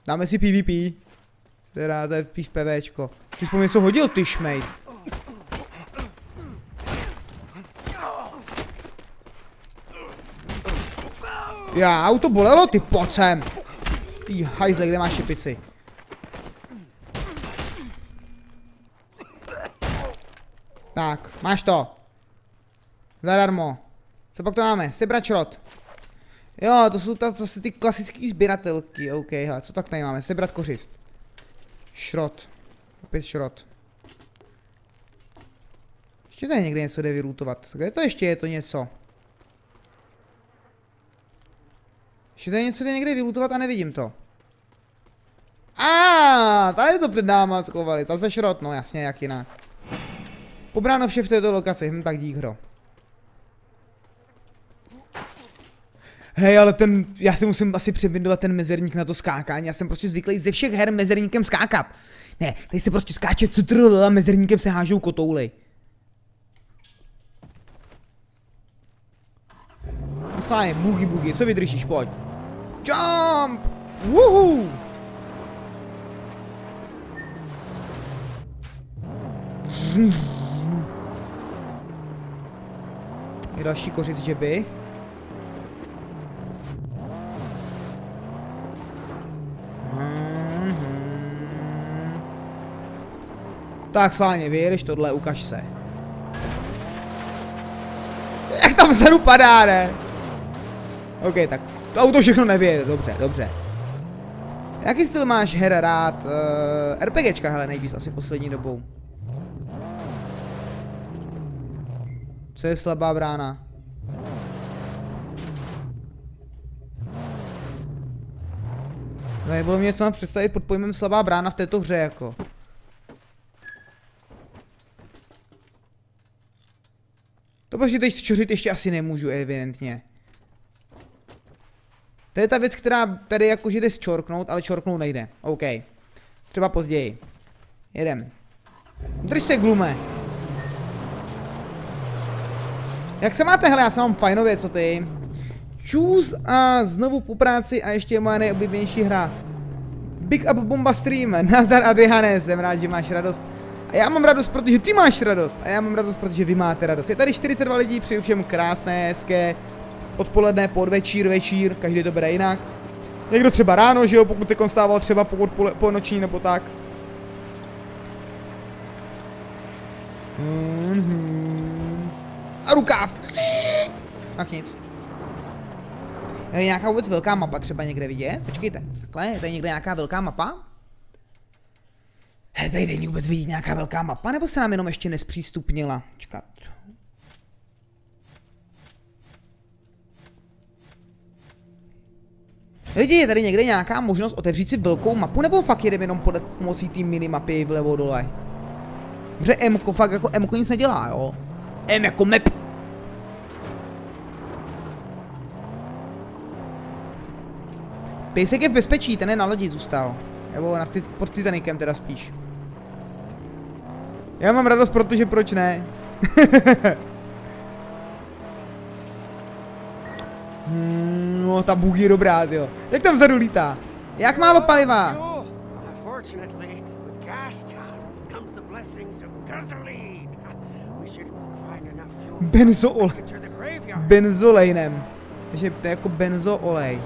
Dáme si PvP. Teda to je spíš PVčko. Ty mě co hodil, ty šmej. Já, auto bolelo, ty pojď sem. Ty hajzle, kde máš šepici? Tak, máš to. Zadarmo. Co pak to máme? Sebrat šrot. Jo, to jsou, ta, to jsou ty klasické sběratelky, OK, hele, co tak tady máme? Sebrat kořist. Šrot. Opět šrot. Ještě tady někde něco jde vyrutovat. Kde to ještě je to něco? Ještě tady něco jde někde vyrutovat a nevidím to. A tady to před náma schovali, zase šrot, no jasně, jak jinak. Pobráno vše v této lokaci, hm, tak dík hro. Hej, ale ten, já si musím asi přebindovat ten mezerník na to skákání, já jsem prostě zvyklý ze všech her mezerníkem skákat. Ne, tady se prostě skáče CTRL a mezerníkem se hážou kotouly. Schválně, bugy bugy, co vydržíš, pojď. Jump! Woohoo! Je další kořic žeby. Mhm. Tak schválně, vyjedeš tohle, ukaž se. Jak tam vzadu padá, ne? OK, tak to auto všechno nevěje, dobře, dobře. Jaký styl máš her rád? Uh, RPGčka, hele, nejvíc asi poslední dobou. Co je slabá brána? Nebylo mě něco mám představit pod pojmem slabá brána v této hře jako. To prostě teď zčořit ještě asi nemůžu, evidentně. To je ta věc, která tady jakože jde zčorknout, ale čorknout nejde. OK. Třeba později. Jedem. Drž se, glume. Jak se máte, hele, já se mám fajnově, co ty? Čus a znovu po práci a ještě moje nejoblíbenější hra. Big Up Bomba Stream, nazdar Adriane, jsem rád, že máš radost. A já mám radost, protože ty máš radost. A já mám radost, protože vy máte radost. Je tady 42 lidí, přeju všem krásné, hezké odpoledne, podvečír, večír, každý to bere jinak. Někdo třeba ráno, že jo, pokud teď stával třeba po, po noční nebo tak. Mhm. A rukáv. Tak nic. Je nějaká vůbec velká mapa třeba někde vidět? Počkejte, takhle, je tady někde nějaká velká mapa? He, tady není vůbec vidět nějaká velká mapa, nebo se nám jenom ještě nespřístupnila? Čekat. Lidi, je tady někde nějaká možnost otevřít si velkou mapu, nebo fakt jedeme jenom pod pomocí té minimapy vlevo dole? Protože M fakt jako M nic nedělá, jo? M jako map. Pejsek je v bezpečí, ten je na lodi zůstal. Nebo na ty, pod Titanikem teda spíš. Já mám radost, protože proč ne? hmm, no ta bug je dobrá, jo. Jak tam vzadu lítá? Jak málo paliva? Benzool. Benzolejnem. Takže to je jako benzoolej.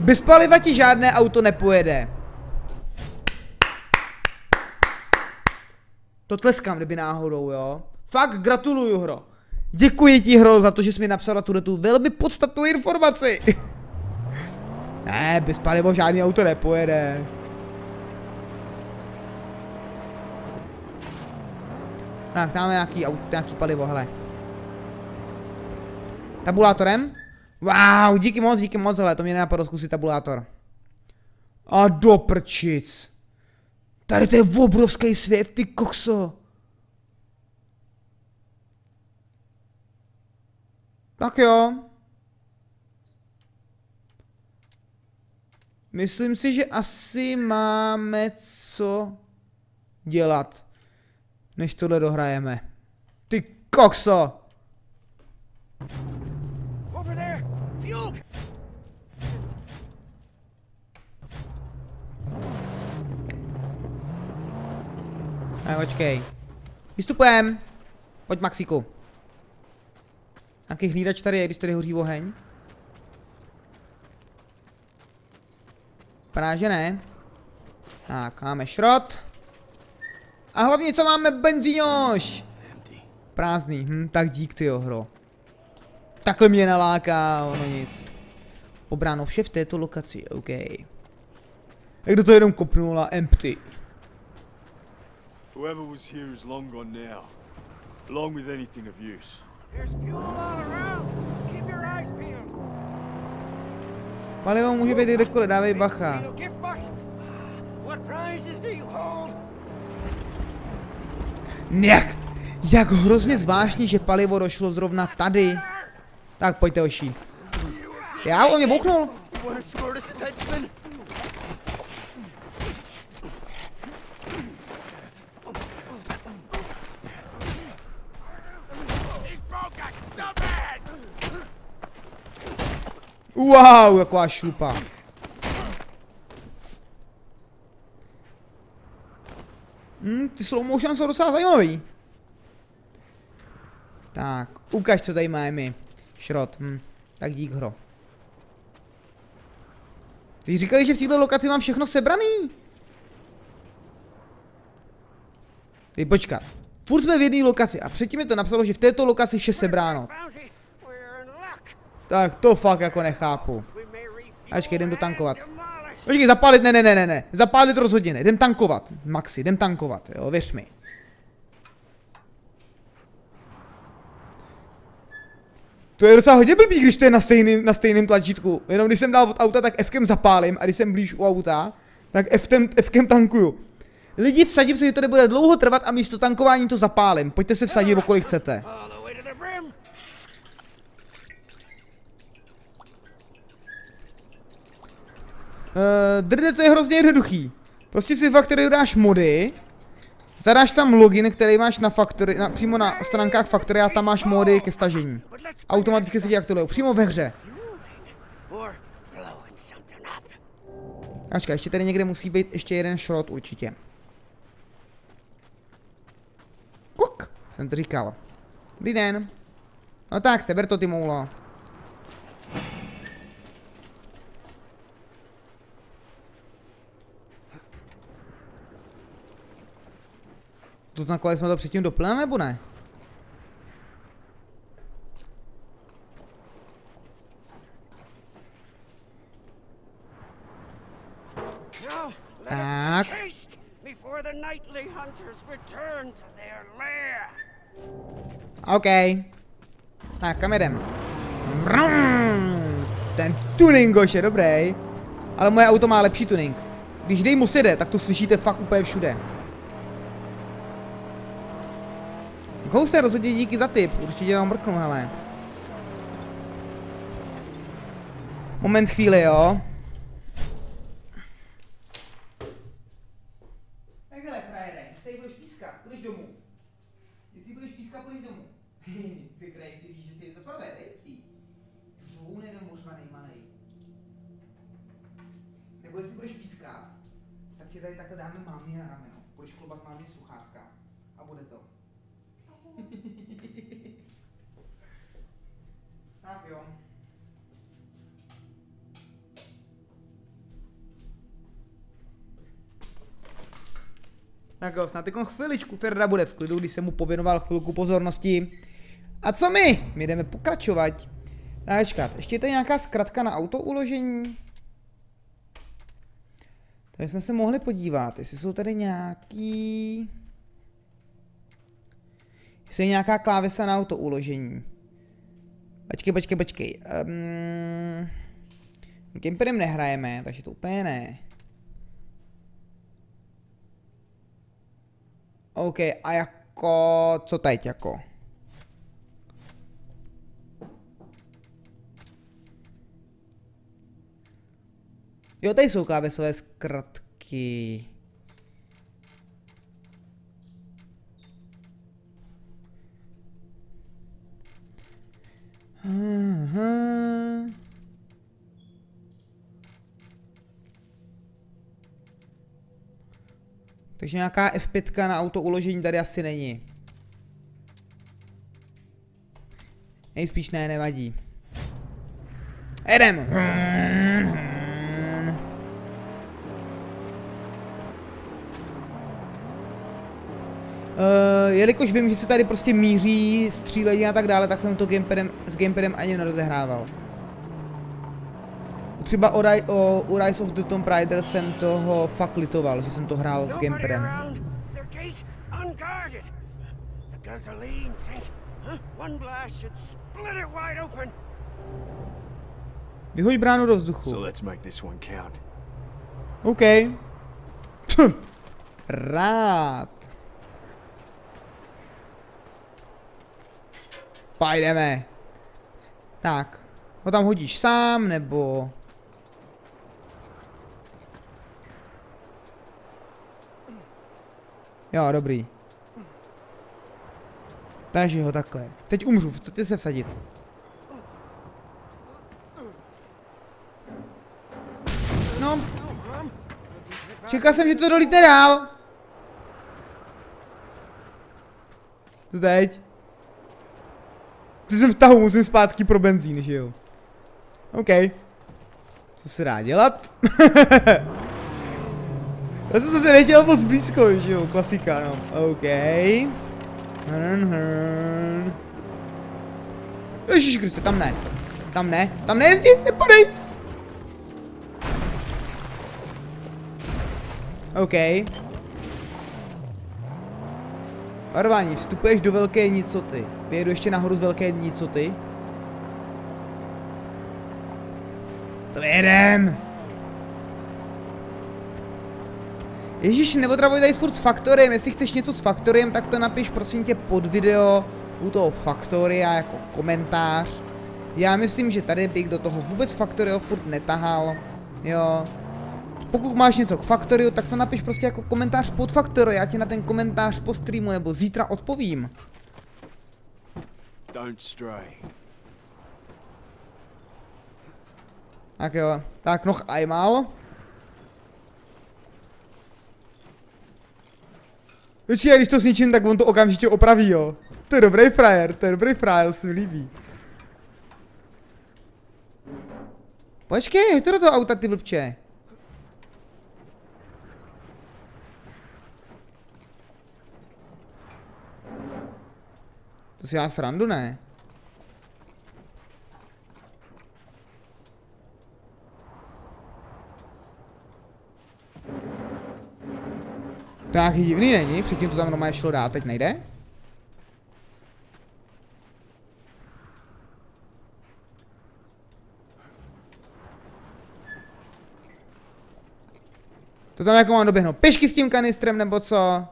Bez paliva ti žádné auto nepojede. To tleskám, kdyby náhodou, jo. Fakt gratuluju, hro. Děkuji ti, hro, za to, že jsi mi napsal na tuhle tu velmi podstatnou informaci. ne, bez paliva žádný auto nepojede. Tak, tam máme nějaký, nějaký palivo, hele. Tabulátorem? Wow, díky moc, díky moc, hele, to mě nenapadlo zkusit tabulátor. A do prčic. Tady to je obrovský svět, ty kokso. Tak jo. Myslím si, že asi máme co dělat, než tohle dohrajeme. Ty kokso! A počkej. Vystupujem. Pojď Maxiku. Nějaký hlídač tady je, když tady hoří oheň. Vypadá, že ne. Tak, máme šrot. A hlavně, co máme benzínoš? Prázdný, hm, tak dík ty hro. Takhle mě naláká, ono nic. Pobráno vše v této lokaci, OK. Jak toho jenom kopnula empty. Whoever was here is long gone now, along with anything of use. There's fuel all around. Keep your eyes peeled. Palivo může být kdekoliv, dávej bacha. Steel gift box. What prizes do you hold? Jak, jak hrozně zvláštní, že palivo došlo zrovna tady. Tak pojďte oší. Já, on mě bouchnul. Wow, jaká šlupa. Hm, ty slow motion jsou docela zajímavý. Tak, ukaž, co tady máme. Šrot, hm. Tak dík, hro. Ty říkali, že v této lokaci mám všechno sebraný. Ty počkat. Furt jsme v jedné lokaci a předtím mi to napsalo, že v této lokaci vše sebráno. Tak to fakt jako nechápu. Ačkej, jdem dotankovat. Počkej, zapálit, ne, ne, ne, ne, ne. Zapálit rozhodně ne, jdem tankovat. Maxi, jdem tankovat, jo, věř mi. To je docela hodně blbý, když to je na stejným, na stejným tlačítku. Jenom když jsem dal od auta, tak Fkem zapálím a když jsem blíž u auta, tak Fkem, Fkem tankuju. Lidi, vsadím se, že to nebude dlouho trvat a místo tankování to zapálím. Pojďte se vsadit, o kolik chcete. All the way to the brim. Uh, drde, to je hrozně jednoduchý. Prostě si Factory dáš mody, zadáš tam login, který máš na Factory, na, přímo na stránkách Factory a tam máš mody ke stažení. Automaticky se ti aktualují, přímo ve hře. Ačka, ještě tady někde musí být ještě jeden šrot určitě. Kuk, jsem to říkal. Dobrý den. No tak, seber to ty moulo. To nakonec jsme to předtím doplnili, nebo ne? Tak. OK. Tak, kam jedem? Ten tuningoš je dobrý. Ale moje auto má lepší tuning. Když Dejmus jede, tak to slyšíte fakt úplně všude. Ghoster, rozhodně díky za tip. Určitě nám mrknu, hele. Moment chvíli, jo. Jo, snad jako chviličku Ferda bude v klidu, když jsem mu pověnoval chvilku pozornosti. A co my? My jdeme pokračovat. Tak ještě je tady nějaká zkratka na auto uložení. Tady jsme se mohli podívat, jestli jsou tady nějaký... Jestli je nějaká klávesa na auto uložení. Počkej, počkej, počkej. Um, gamepadem nehrajeme, takže to úplně ne. OK, a jako, co teď jako? Jo, tady jsou klávesové zkratky. Aha. Takže nějaká F5 na auto uložení tady asi není. Nejspíš ne, nevadí. Jedem! Uh, jelikož vím, že se tady prostě míří, střílení a tak dále, tak jsem to gamepadem, s gamepadem ani nerozehrával. Třeba o, Ri- o, u Rise of the Tomb Raider jsem toho fakt litoval, že jsem to hrál s open. Vyhoď bránu do vzduchu. OK. Rád. Pajdeme. Tak. Ho tam hodíš sám, nebo... Jo, dobrý. Takže ho takhle. Teď umřu, chcete se vsadit. No, Čekal jsem, že to dolíte dál. Co teď? Ty jsem v tahu, musím zpátky pro benzín, že jo? OK. Co se dá dělat? Já jsem to se nechtěl moc blízko, že jo? Klasika, no. OK. Hrn, hrn. Ježíš Kriste, tam ne. Tam ne, tam nejezdi, nepadej. OK. Varování, vstupuješ do velké nicoty. Vyjedu ještě nahoru z velké nicoty. To jedem. Ježíš, neotravuj tady furt s Faktoriem, jestli chceš něco s Faktoriem, tak to napiš prosím tě pod video u toho Faktoria jako komentář. Já myslím, že tady bych do toho vůbec Faktorio furt netahal, jo. Pokud máš něco k Faktoriu, tak to napiš prostě jako komentář pod Faktorio, já ti na ten komentář po streamu nebo zítra odpovím. Don't stray. Tak jo, tak noch einmal. Počkej, když to zničím, tak on to okamžitě opraví, jo. To je dobrý frajer, to je dobrý frajer, se mi líbí. Počkej, to do toho auta, ty blbče. To si já srandu, ne? To nějaký divný není, předtím to tam normálně šlo dát, teď nejde? To tam jako mám doběhnout pešky s tím kanistrem nebo co?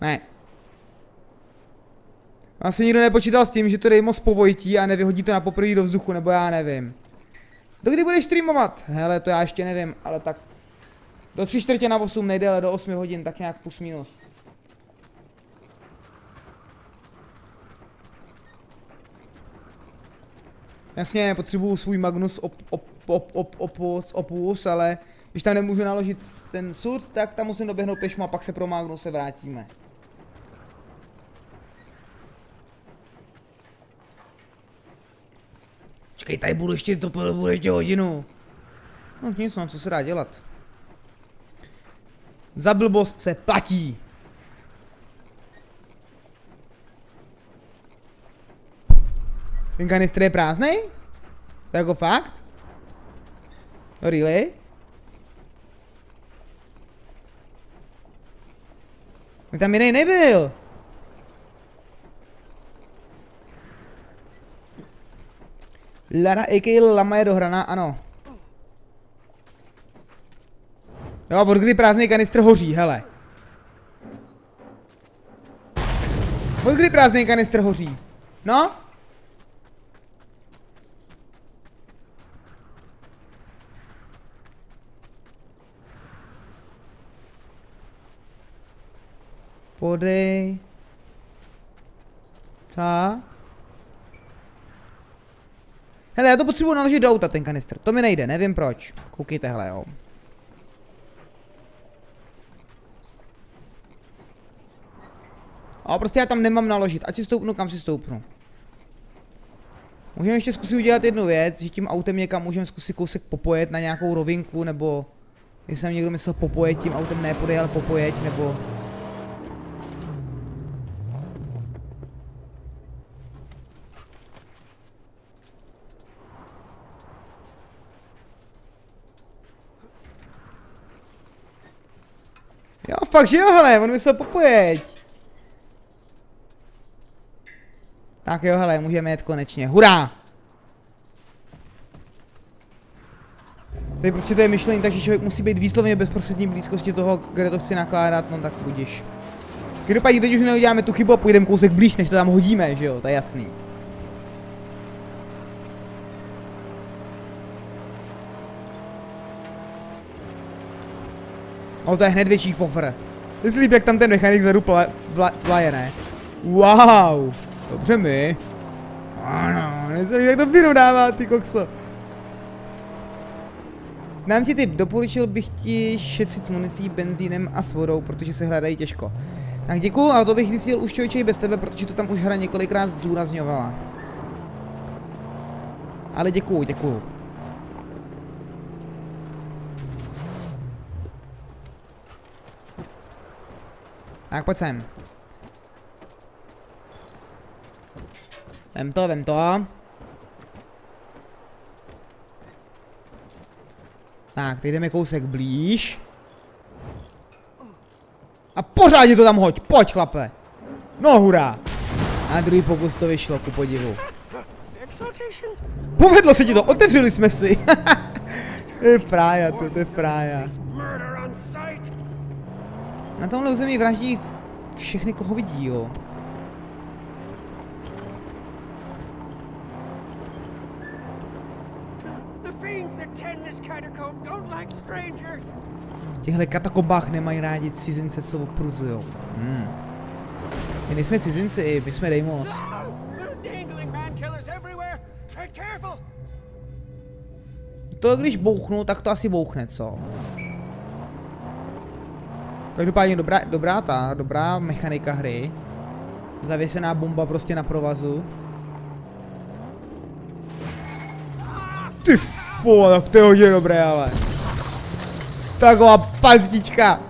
Ne. Asi nikdo nepočítal s tím, že to Deimos povojtí a nevyhodí to na poprvé do vzduchu, nebo já nevím. Do kdy budeš streamovat? Hele, to já ještě nevím, ale tak... Do tři čtvrtě na 8 nejde, ale do 8 hodin, tak nějak plus minus. Jasně, potřebuju svůj Magnus op, op, op, op, opus, opus, ale když tam nemůžu naložit ten sud, tak tam musím doběhnout pěšmo a pak se pro Magnus se vrátíme. Čekej, tady budu ještě, to budu ještě hodinu. No nic, no, co se dá dělat. Za blbost se platí. Ten kanistr je prázdný? To je jako fakt? No really? Tam jiný nebyl. Lara a.k.a. Lama je dohraná, ano. Jo, od kdy prázdný kanistr hoří, hele. Od kdy prázdný kanistr hoří? No? Podej. Co? Hele, já to potřebuji naložit do auta, ten kanistr. To mi nejde, nevím proč. Koukejte, hele, jo. Ale prostě já tam nemám naložit. Ať si stoupnu, kam si stoupnu. Můžeme ještě zkusit udělat jednu věc, že tím autem někam můžeme zkusit kousek popojet na nějakou rovinku, nebo... Jestli jsem někdo myslel popojet tím autem, ne podej, ale popojet, nebo... Jo, fakt, že jo, hele, on myslel popojeď. Tak jo, hele, můžeme jet konečně. Hurá! Tady prostě to je myšlení, takže člověk musí být výslovně bezprostřední blízkosti toho, kde to chci nakládat, no tak budíš. Každopádně teď už neuděláme tu chybu a půjdeme kousek blíž, než to tam hodíme, že jo, to je jasný. Ale to je hned větší kofr. Ty si líp, jak tam ten mechanik vla, plaje, ne? Wow! Dobře mi. Ano, nezlíp, jak to vyrovnává, ty kokso. Dám ti tip, doporučil bych ti šetřit s municí, benzínem a s vodou, protože se hledají těžko. Tak děkuju, ale to bych zjistil už člověče bez tebe, protože to tam už hra několikrát zdůrazňovala. Ale děkuju, děkuju. Tak pojď sem. Vem to, vem to. Tak, teď jdeme kousek blíž. A pořádně to tam hoď, pojď chlape. No hurá. Na druhý pokus to vyšlo, ku podivu. Povedlo se ti to, otevřeli jsme si. to je frája, to, to je frája. This murder on sight? Na tomhle území vraždí všechny, koho vidí, jo. V těchto katakombách nemají rádi cizince, co opruzujou. Hmm. My nejsme cizinci, my jsme Deimos. No! Careful. To když bouchnu, tak to asi bouchne, co? Každopádně dobrá, dobrá ta, dobrá mechanika hry. Zavěsená bomba prostě na provazu. Ty tak to je hodně dobré, ale. Taková pazdička.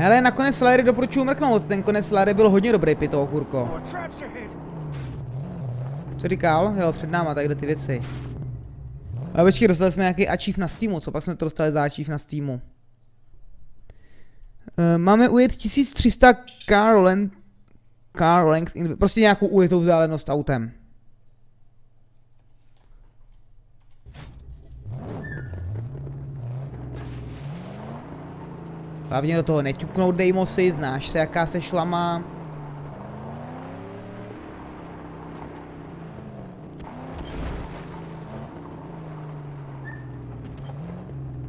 Hele, nakonec Larry doporučuji mrknout, ten konec Larry byl hodně dobrý, pito, kurko. Ahead. Co říkal? Jo, před náma, takhle ty věci. A počkej, dostali jsme nějaký achieve na Steamu, co pak jsme to dostali za achieve na Steamu? E, máme ujet 1300 car length, car length, in, prostě nějakou ujetou vzdálenost autem. Hlavně do toho neťuknout Deimosy, znáš se jaká se šlama.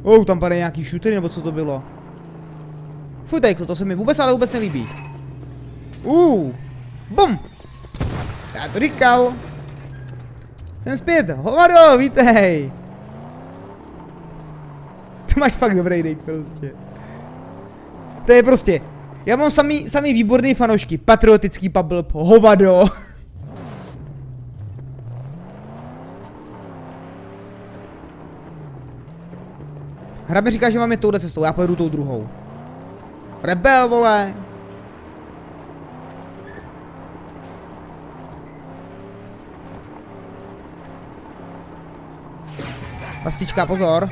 Oh, tam padají nějaký shootery, nebo co to bylo? Fuj, tady to, to se mi vůbec, ale vůbec nelíbí. Uh, bum! Já to říkal. Jsem zpět, hovado, vítej. To máš fakt dobrý date prostě. To je prostě, já mám samý, samý výborný fanoušky, patriotický pablb, hovado. Hra mi říká, že máme touhle cestou, já pojedu tou druhou. Rebel, vole! Pastička, pozor.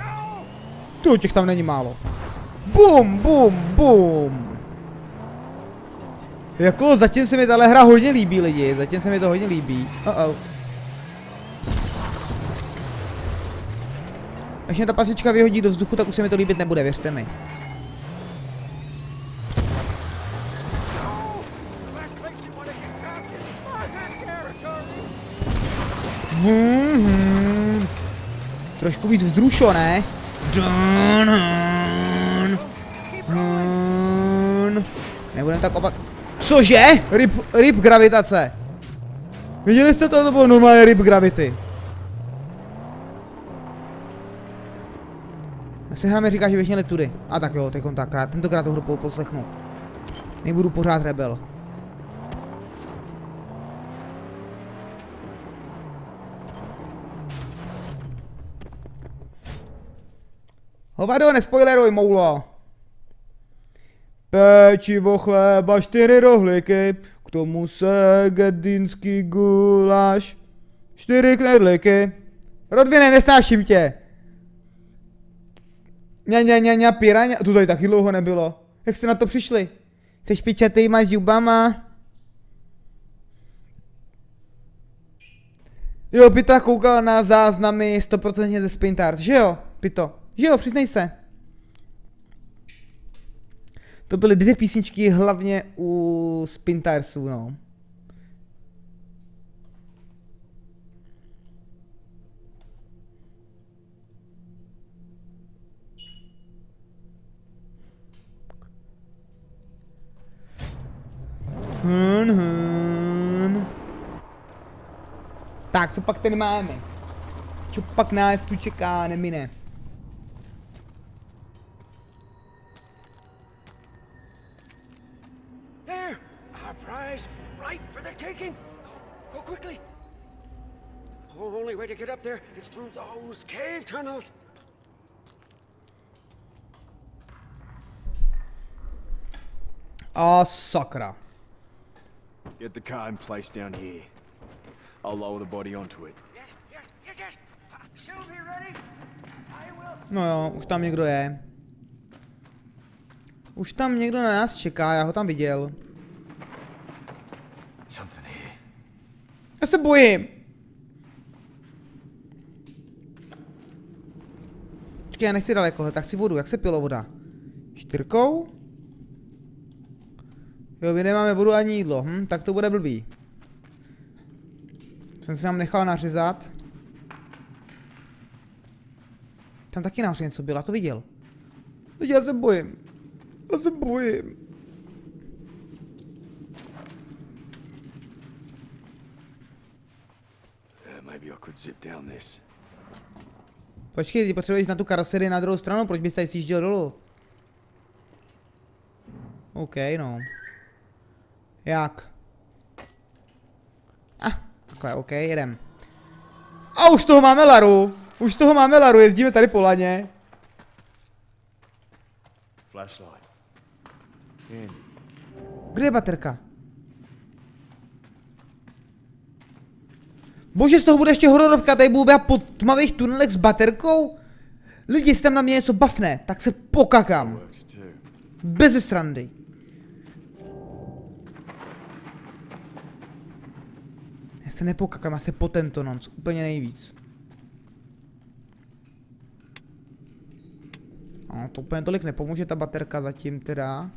Tu, těch tam není málo. Bum, bum, bum. Jako zatím se mi tahle hra hodně líbí lidi, zatím se mi to hodně líbí. Uh -oh. Až mě ta pasička vyhodí do vzduchu, tak už se mi to líbit nebude, věřte mi. Hmm, hmm. Trošku víc vzrušo, ne? Dun, dun. Nebudem tak opat... Cože? Rip, rip gravitace. Viděli jste to? To bylo normálně rip gravity. Asi hra mi říká, že bych měl tudy. A tak jo, teď tak, tentokrát tu hru po- poslechnu. Nebudu pořád rebel. Hovado, nespoileruj, moulo. Pečivo, chleba, čtyři rohlíky, k tomu se gedinský guláš. Čtyři knedlíky. Rodvine, nesnáším tě. Ňa, ňa, ňa, ňa, piraňa. Tu tady taky dlouho nebylo. Jak jste na to přišli? Jsi špičatý, máš zubama. Jo, Pita koukal na záznamy 100% ze Spintart, že jo, Pito? Že jo, přiznej se. To byly dvě písničky hlavně u Spintarsů, no. Hun, hun. Tak, co pak tady máme? Co pak nás tu čeká, nemine? Way to get up there is through those cave tunnels. A sakra. Get the car in place down here. I'll lower the body onto it. Yes, yes, yes, yes. Sylvie, ready? I will. No jo, už tam někdo je. Už tam někdo na nás čeká, já ho tam viděl. Something here. Já se bojím. Počkej, já nechci daleko, tak chci vodu. Jak se pilo voda? Čtyřkou? Jo, my nemáme vodu ani jídlo. Hm, tak to bude blbý. Jsem si nám nechal nařezat. Tam taky nahoře něco bylo, to viděl. Já se bojím. Já se bojím. Maybe I could zip down this. Počkej, ty potřebuješ na tu karoserii na druhou stranu, proč bys tady sjížděl dolů? OK, no. Jak? A, ah, takhle, OK, jedem. A už toho máme Laru. Už toho máme Laru, jezdíme tady po laně. Kde je baterka? Bože, z toho bude ještě hororovka, tady budu po tmavých tunelech s baterkou? Lidi, jestli tam na mě něco bafne, tak se pokakám. Bez srandy. Já se nepokakám, já se po tento noc, úplně nejvíc. No, to úplně tolik nepomůže ta baterka zatím teda.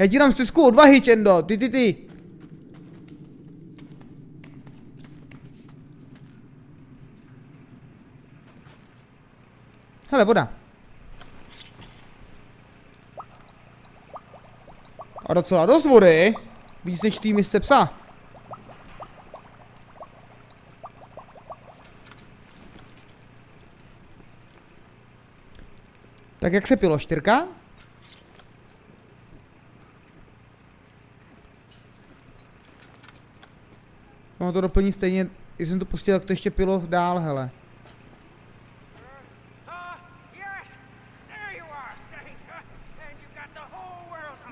Já ti dám střesku odvahy, Čendo, ty, ty, ty. Hele, voda. A docela dost vody. Víc než tý misce psa. Tak jak se pilo? Čtyřka? No to doplní stejně, když jsem to pustil, tak to ještě pilo dál, hele.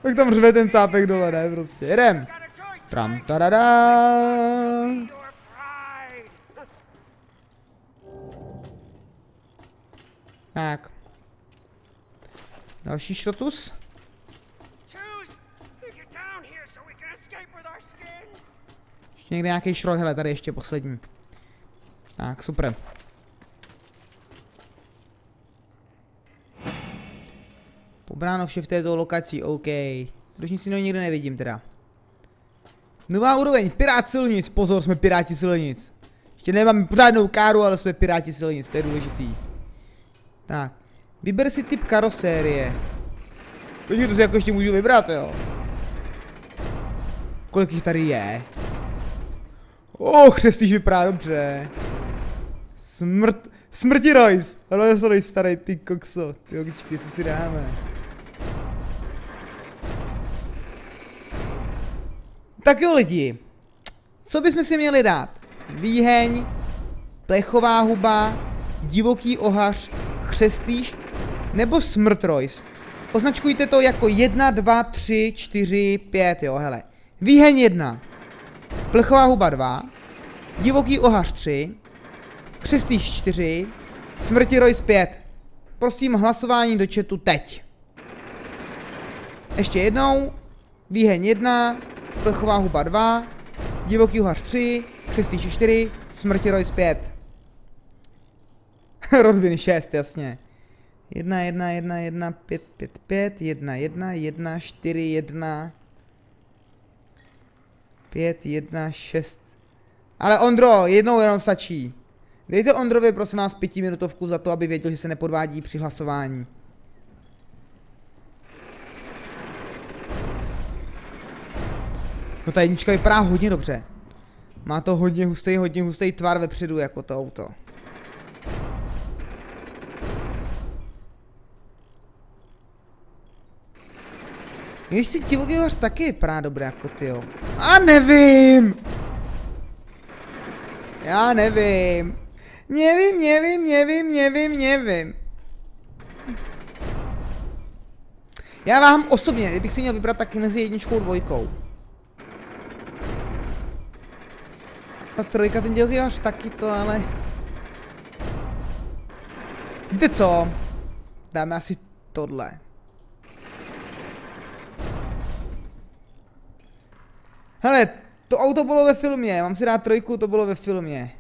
Tak tam řve ten cápek dole, ne, prostě. Jedem. Tram, tadada. Tak. Další štotus. Ještě někde nějaký šrot, hele, tady ještě poslední. Tak, super. Pobráno vše v této lokaci, OK. Dožnici no nikde nevidím teda. Nová úroveň, pirát silnic, pozor, jsme piráti silnic. Ještě nemáme pořádnou káru, ale jsme piráti silnic, to je důležitý. Tak, vyber si typ karosérie. To si jako ještě můžu vybrat, jo. Kolik jich tady je? Oh, křestíš vypadá dobře. Smrt, smrti Royce. Rolls Royce starý, ty kokso. Ty okičky, co si dáme. Tak jo lidi. Co bychom si měli dát? Výheň, plechová huba, divoký ohař, chřestýš nebo smrt Royce. Označkujte to jako 1, 2, 3, 4, 5, jo, hele. Výheň 1, Plechová huba 2, Divoký ohař 3, Křestýš 4, Smrti Royce 5. Prosím hlasování do chatu teď. Ještě jednou. Výheň 1, Plechová huba 2, Divoký ohař 3, Křestýš 4, Smrti Royce 5. Rodviny 6, jasně. 1, 1, 1, 1, 5, 5, 5, 1, 1, 1, 4, 1, 5, 1, 6. Ale Ondro, jednou jenom stačí. Dejte Ondrovi prosím vás pětiminutovku za to, aby věděl, že se nepodvádí při hlasování. No ta jednička vypadá hodně dobře. Má to hodně hustý, hodně hustý tvar vepředu jako to auto. Když ty divoký hoř taky vypadá dobré jako ty jo. A nevím! Já nevím. Nevím, nevím, nevím, nevím, nevím. Já vám osobně, kdybych si měl vybrat taky mezi jedničkou a dvojkou. Ta trojka, ten dělky až taky to, ale... Víte co? Dáme asi tohle. Hele, to auto bylo ve filmě, mám si dát trojku, to bylo ve filmě.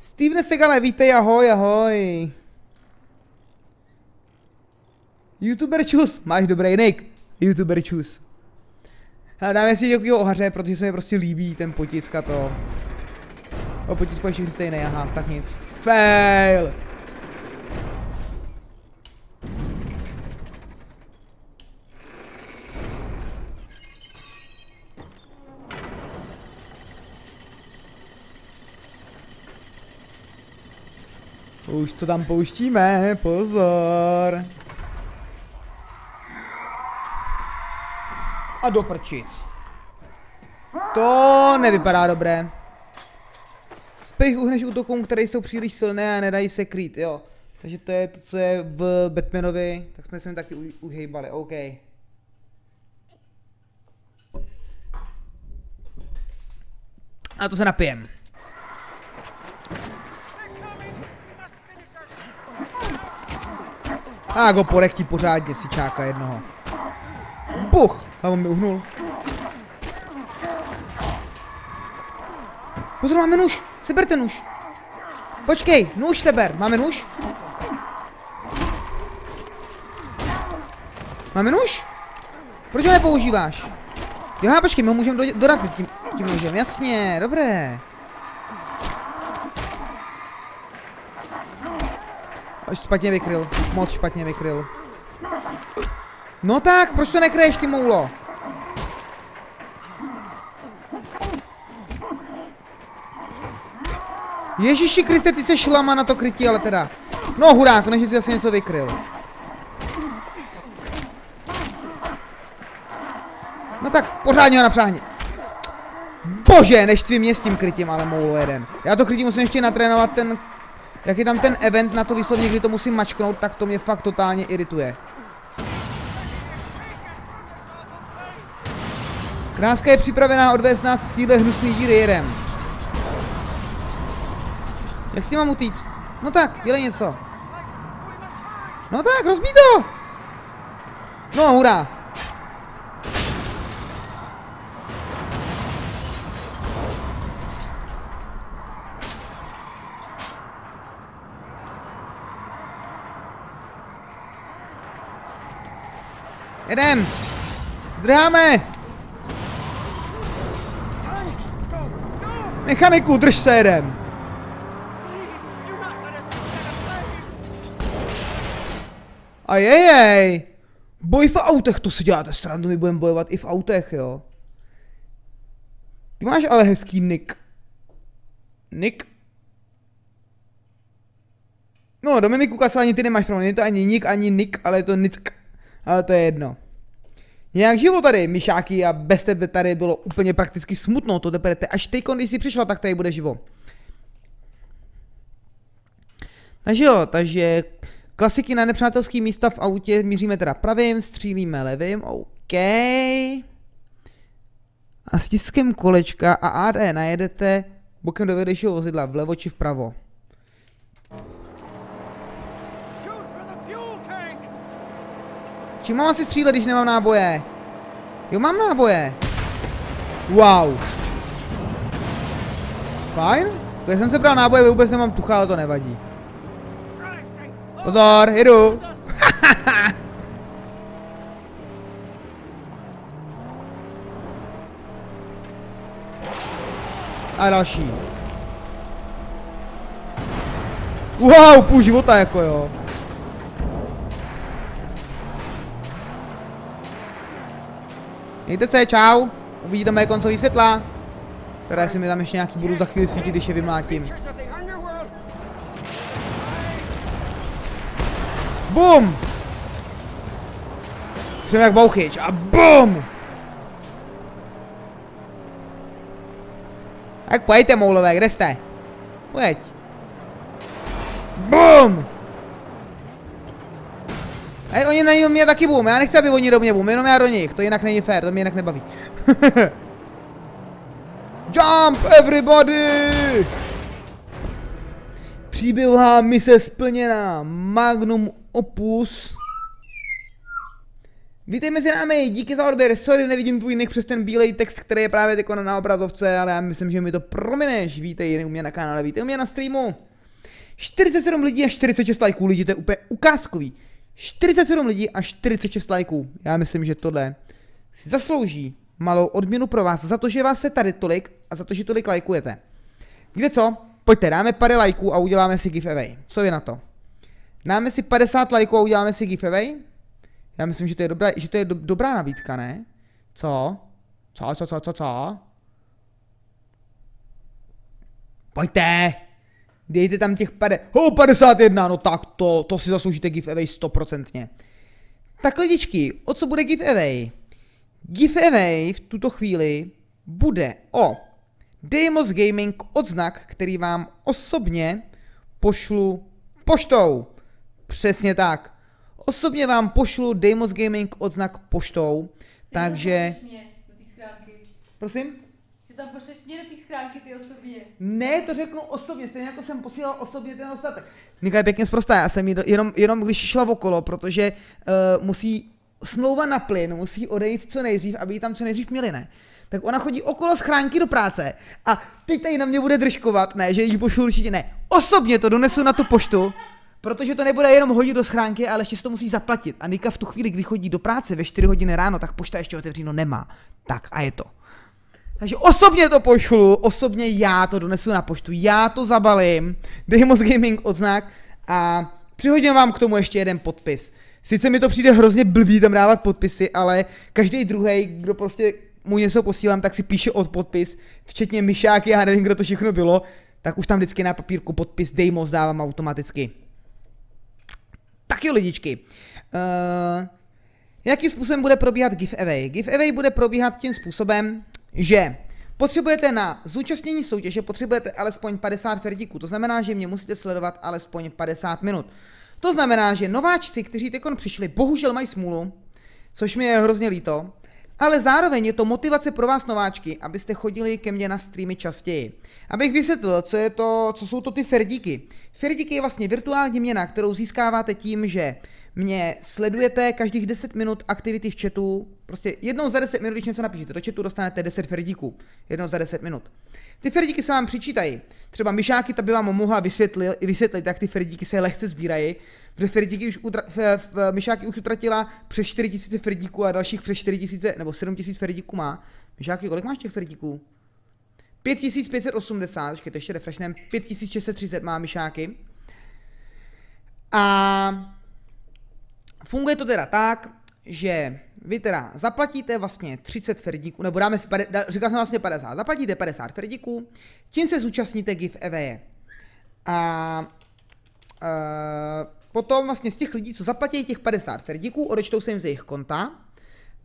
Steven Segale, vítej, ahoj, ahoj. YouTuber čus, máš dobrý nick. YouTuber čus. Hele, dáme si nějakého ohaře, protože se mi prostě líbí ten potisk a to. O potisk je všichni stejný, aha, tak nic. Fail! Už to tam pouštíme, pozor. A do prčic. To nevypadá dobré. Spěch uhneš útokům, které jsou příliš silné a nedají se krýt, jo. Takže to je to, co je v Batmanovi, tak jsme se taky uhejbali, OK. A to se napijem. A go porechtí pořádně si čáka jednoho. Puch! A on mi uhnul. Pozor, máme nůž! Seberte nůž! Počkej, nůž seber! Máme nůž? Máme nůž? Proč ho nepoužíváš? Jo, počkej, my ho můžeme do, dorazit tím, tím nůžem, jasně, dobré. Špatně vykryl, moc špatně vykryl. No tak, proč to nekryješ ty moulo? Ježíši Kriste, ty se šlama na to krytí, ale teda. No hurá, konečně si asi něco vykryl. No tak, pořádně ho napřáhni. Bože, než tvým mě s tím krytím, ale moulo jeden. Já to krytí musím ještě natrénovat ten... Jak je tam ten event na to výslovně, kdy to musím mačknout, tak to mě fakt totálně irituje. Kráska je připravená odvést nás z tíhle hnusný díry jedem. Jak s tím mám utíct? No tak, dělej něco. No tak, rozbí to! No, hurá. Jedem! Zdrháme! Mechaniku, drž se jedem! A jejej! Boj v autech, to si děláte srandu, my budeme bojovat i v autech, jo. Ty máš ale hezký nick. Nick? No, Dominiku Kaslani, ty nemáš pravdu, není to ani nick, ani nick, ale je to nick. Ale to je jedno. Nějak živo tady, myšáky, a bez tebe tady bylo úplně prakticky smutno, to teprve až teď, když jsi přišla, tak tady bude živo. Takže jo, takže klasiky na nepřátelský místa v autě míříme teda pravým, střílíme levým, OK. A s tiskem kolečka a AD najedete bokem do vedlejšího vozidla, vlevo či vpravo. Čím mám asi střílet, když nemám náboje? Jo, mám náboje. Wow. Fajn. Když jsem se bral náboje, vůbec nemám tucha, ale to nevadí. Pozor, jedu. A další. Wow, půl života jako jo. Mějte se, čau. Uvidíte moje koncový světla. Které si mi tam ještě nějaký budu za chvíli svítit, když je vymlátím. Bum! Jsem jak bouchyč a BUM! Tak pojďte, moulové, kde jste? Pojď. BUM! Ej, oni na mě taky bum, já nechci, aby oni do mě bum, jenom já do nich, to jinak není fér, to mě jinak nebaví. Jump, everybody! Příběhová mise splněná, Magnum Opus. Vítej mezi námi, díky za odběr, sorry, nevidím tvůj nick přes ten bílej text, který je právě teď na obrazovce, ale já myslím, že mi to promineš. Vítej u mě na kanále, vítej u mě na streamu. 47 lidí a 46 lajků, lidi, to je úplně ukázkový. 47 lidí a 46 lajků. Já myslím, že tohle si zaslouží malou odměnu pro vás za to, že vás se tady tolik a za to, že tolik lajkujete. Víte co? Pojďte, dáme pár lajků a uděláme si giveaway. Co je na to? Dáme si 50 lajků a uděláme si giveaway? Já myslím, že to je dobrá, že to je do, dobrá nabídka, ne? Co? Co, co, co, co, co? Pojďte! Dejte tam těch pade... Oh, 51, no tak to, to si zasloužíte giveaway stoprocentně. Tak lidičky, o co bude giveaway? Giveaway v tuto chvíli bude o Deimos Gaming odznak, který vám osobně pošlu poštou. Přesně tak. Osobně vám pošlu Deimos Gaming odznak poštou, takže... Prosím? Že tam pošleš mě do té schránky ty osobně. Ne, to řeknu osobně, stejně jako jsem posílal osobně ten ostatek. Nika je pěkně zprostá, já jsem jí jenom, jenom když šla okolo, protože uh, musí smlouva na plyn, musí odejít co nejdřív, aby ji tam co nejdřív měli, ne? Tak ona chodí okolo schránky do práce a teď tady na mě bude držkovat, ne, že jí pošlu určitě ne. Osobně to donesu na tu poštu, protože to nebude jenom hodit do schránky, ale ještě si to musí zaplatit. A Nika v tu chvíli, kdy chodí do práce ve 4 hodiny ráno, tak pošta ještě otevřeno nemá. Tak a je to. Takže osobně to pošlu, osobně já to donesu na poštu, já to zabalím, Deimos Gaming odznak a přihodím vám k tomu ještě jeden podpis. Sice mi to přijde hrozně blbý tam dávat podpisy, ale každý druhý, kdo prostě mu něco posílám, tak si píše od podpis, včetně myšáky, já nevím, kdo to všechno bylo, tak už tam vždycky na papírku podpis Deimos dávám automaticky. Tak jo lidičky. Uh, jakým způsobem bude probíhat giveaway? Giveaway bude probíhat tím způsobem, že potřebujete na zúčastnění soutěže, potřebujete alespoň 50 ferdíků, to znamená, že mě musíte sledovat alespoň 50 minut. To znamená, že nováčci, kteří teď přišli, bohužel mají smůlu, což mi je hrozně líto, ale zároveň je to motivace pro vás nováčky, abyste chodili ke mně na streamy častěji. Abych vysvětlil, co, je to, co jsou to ty ferdíky. Ferdíky je vlastně virtuální měna, kterou získáváte tím, že mě sledujete každých 10 minut aktivity v chatu, prostě jednou za 10 minut, když něco napíšete do chatu, dostanete 10 ferdíků. Jednou za 10 minut. Ty ferdíky se vám přičítají. Třeba myšáky, ta by vám mohla vysvětlit, vysvětlit jak ty ferdíky se lehce sbírají, protože ferdíky už utra, v, v, myšáky už utratila přes 4000 ferdíků a dalších přes 4000 nebo 7000 ferdíků má. Myšáky, kolik máš těch ferdíků? 5580, počkejte, ještě refreshnem, 5630 má myšáky. A funguje to teda tak, že vy teda zaplatíte vlastně 30 ferdíků, nebo dáme si, říkal jsem vlastně 50, zaplatíte 50 ferdíků, tím se zúčastníte giveaway. A uh, potom vlastně z těch lidí, co zaplatí těch 50 ferdíků, odečtou se jim z jejich konta,